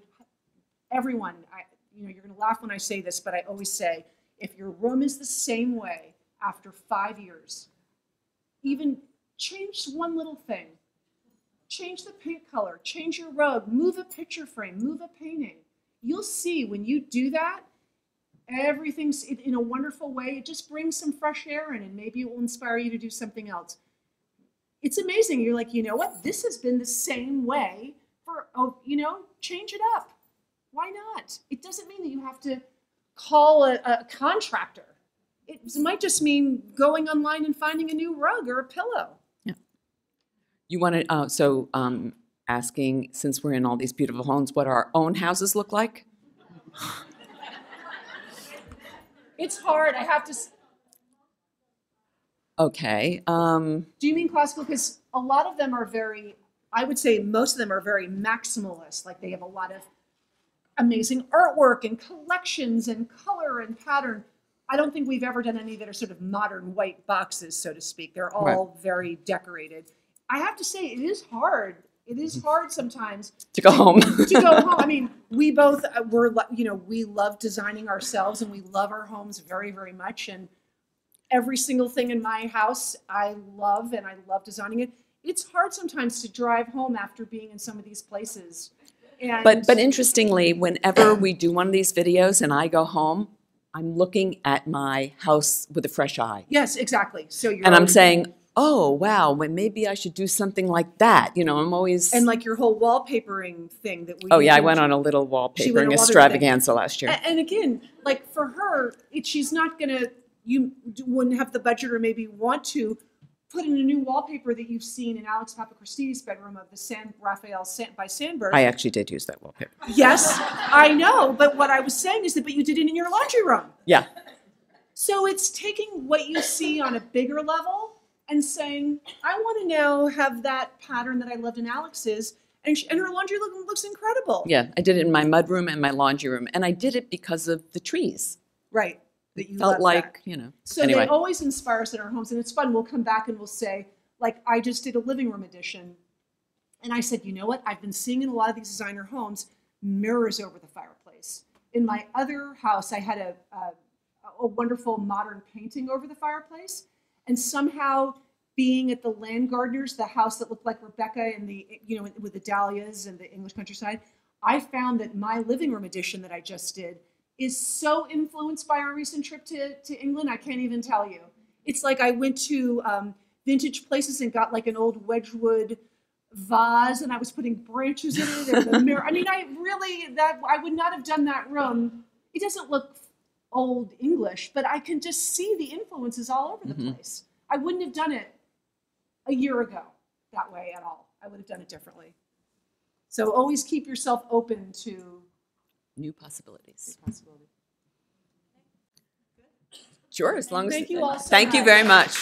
everyone, I you know, you're gonna laugh when I say this, but I always say, if your room is the same way after five years, even change one little thing, change the paint color, change your rug, move a picture frame, move a painting. You'll see when you do that, everything's in a wonderful way. It just brings some fresh air in, and maybe it will inspire you to do something else. It's amazing. You're like, you know what? This has been the same way for, oh, you know, change it up. Why not? It doesn't mean that you have to call a, a contractor. It might just mean going online and finding a new rug or a pillow. Yeah. You want to, uh, so, um, asking, since we're in all these beautiful homes, what our own houses look like? It's hard. I have to. s- Okay, um, Do you mean classical? Because a lot of them are very, I would say most of them are very maximalist. Like they have a lot of amazing artwork and collections and color and pattern. I don't think we've ever done any that are sort of modern white boxes, so to speak. They're all very decorated. I have to say, it is hard. It is hard sometimes to go home. to go home. I mean, we both uh, were, you know, we love designing ourselves and we love our homes very, very much. And every single thing in my house, I love and I love designing it. It's hard sometimes to drive home after being in some of these places. And But, but interestingly, whenever we do one of these videos and I go home, I'm looking at my house with a fresh eye. yes, exactly. So you're And I'm always- saying, oh, wow, well, maybe I should do something like that. You know, I'm always, and like your whole wallpapering thing that we. oh, yeah, I went on a little She went on wallpapering wallpaper thing. extravaganza last year. A- And again, like for her, it, she's not gonna, you d- wouldn't have the budget or maybe want to put in a new wallpaper that you've seen in Alex Papachristidis' bedroom of the San Raphael San, by Sandberg. I actually did use that wallpaper. yes, I know, but what I was saying is that, but you did it in your laundry room. Yeah, So it's taking what you see on a bigger level and saying, I want to now have that pattern that I loved in Alex's, and, she, and her laundry look, looks incredible. yeah. I did it in my mudroom and my laundry room. And I did it because of the trees. Right. That you Felt like, you know, So anyway. they always inspire us in our homes, and it's fun. We'll come back and we'll say, like, I just did a living room edition, and I said, you know what? I've been seeing in a lot of these designer homes mirrors over the fireplace. In my other house, I had a, a, a wonderful modern painting over the fireplace, and somehow being at the Land Gardeners, the house that looked like Rebecca and the you know with the dahlias and the English countryside, I found that my living room edition that I just did is so influenced by our recent trip to, to England, I can't even tell you. It's like I went to um, vintage places and got like an old Wedgwood vase and I was putting branches in it and the mirror. I mean, I really, that I would not have done that room. It doesn't look old English, but I can just see the influences all over the Mhm. place. I wouldn't have done it a year ago that way at all. I would have done it differently. So always keep yourself open to new possibilities. possibility. Sure, as long as. Thank you all so Thank you very much.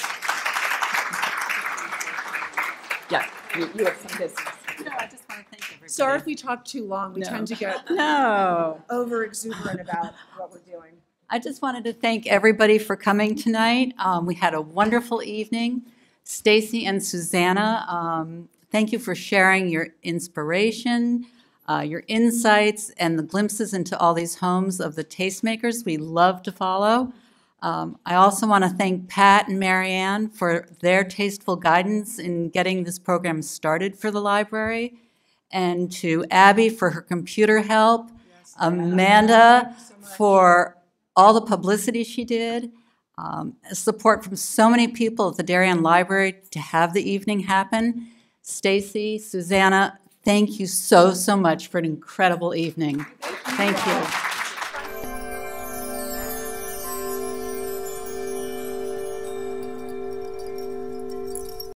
Yeah, you, you have some business. No, I just want to thank everybody. Sorry if we talk too long. We No. tend to get No. over exuberant about what we're doing. I just wanted to thank everybody for coming tonight. Um, we had a wonderful evening. Stacey and Susanna, um, thank you for sharing your inspiration, uh, your insights, and the glimpses into all these homes of the tastemakers we love to follow. Um, I also want to thank Pat and Marianne for their tasteful guidance in getting this program started for the library, and to Abby for her computer help, Amanda for all the publicity she did, um, support from so many people at the Darien Library to have the evening happen. Stacey, Susanna, thank you so, so much for an incredible evening. Thank you.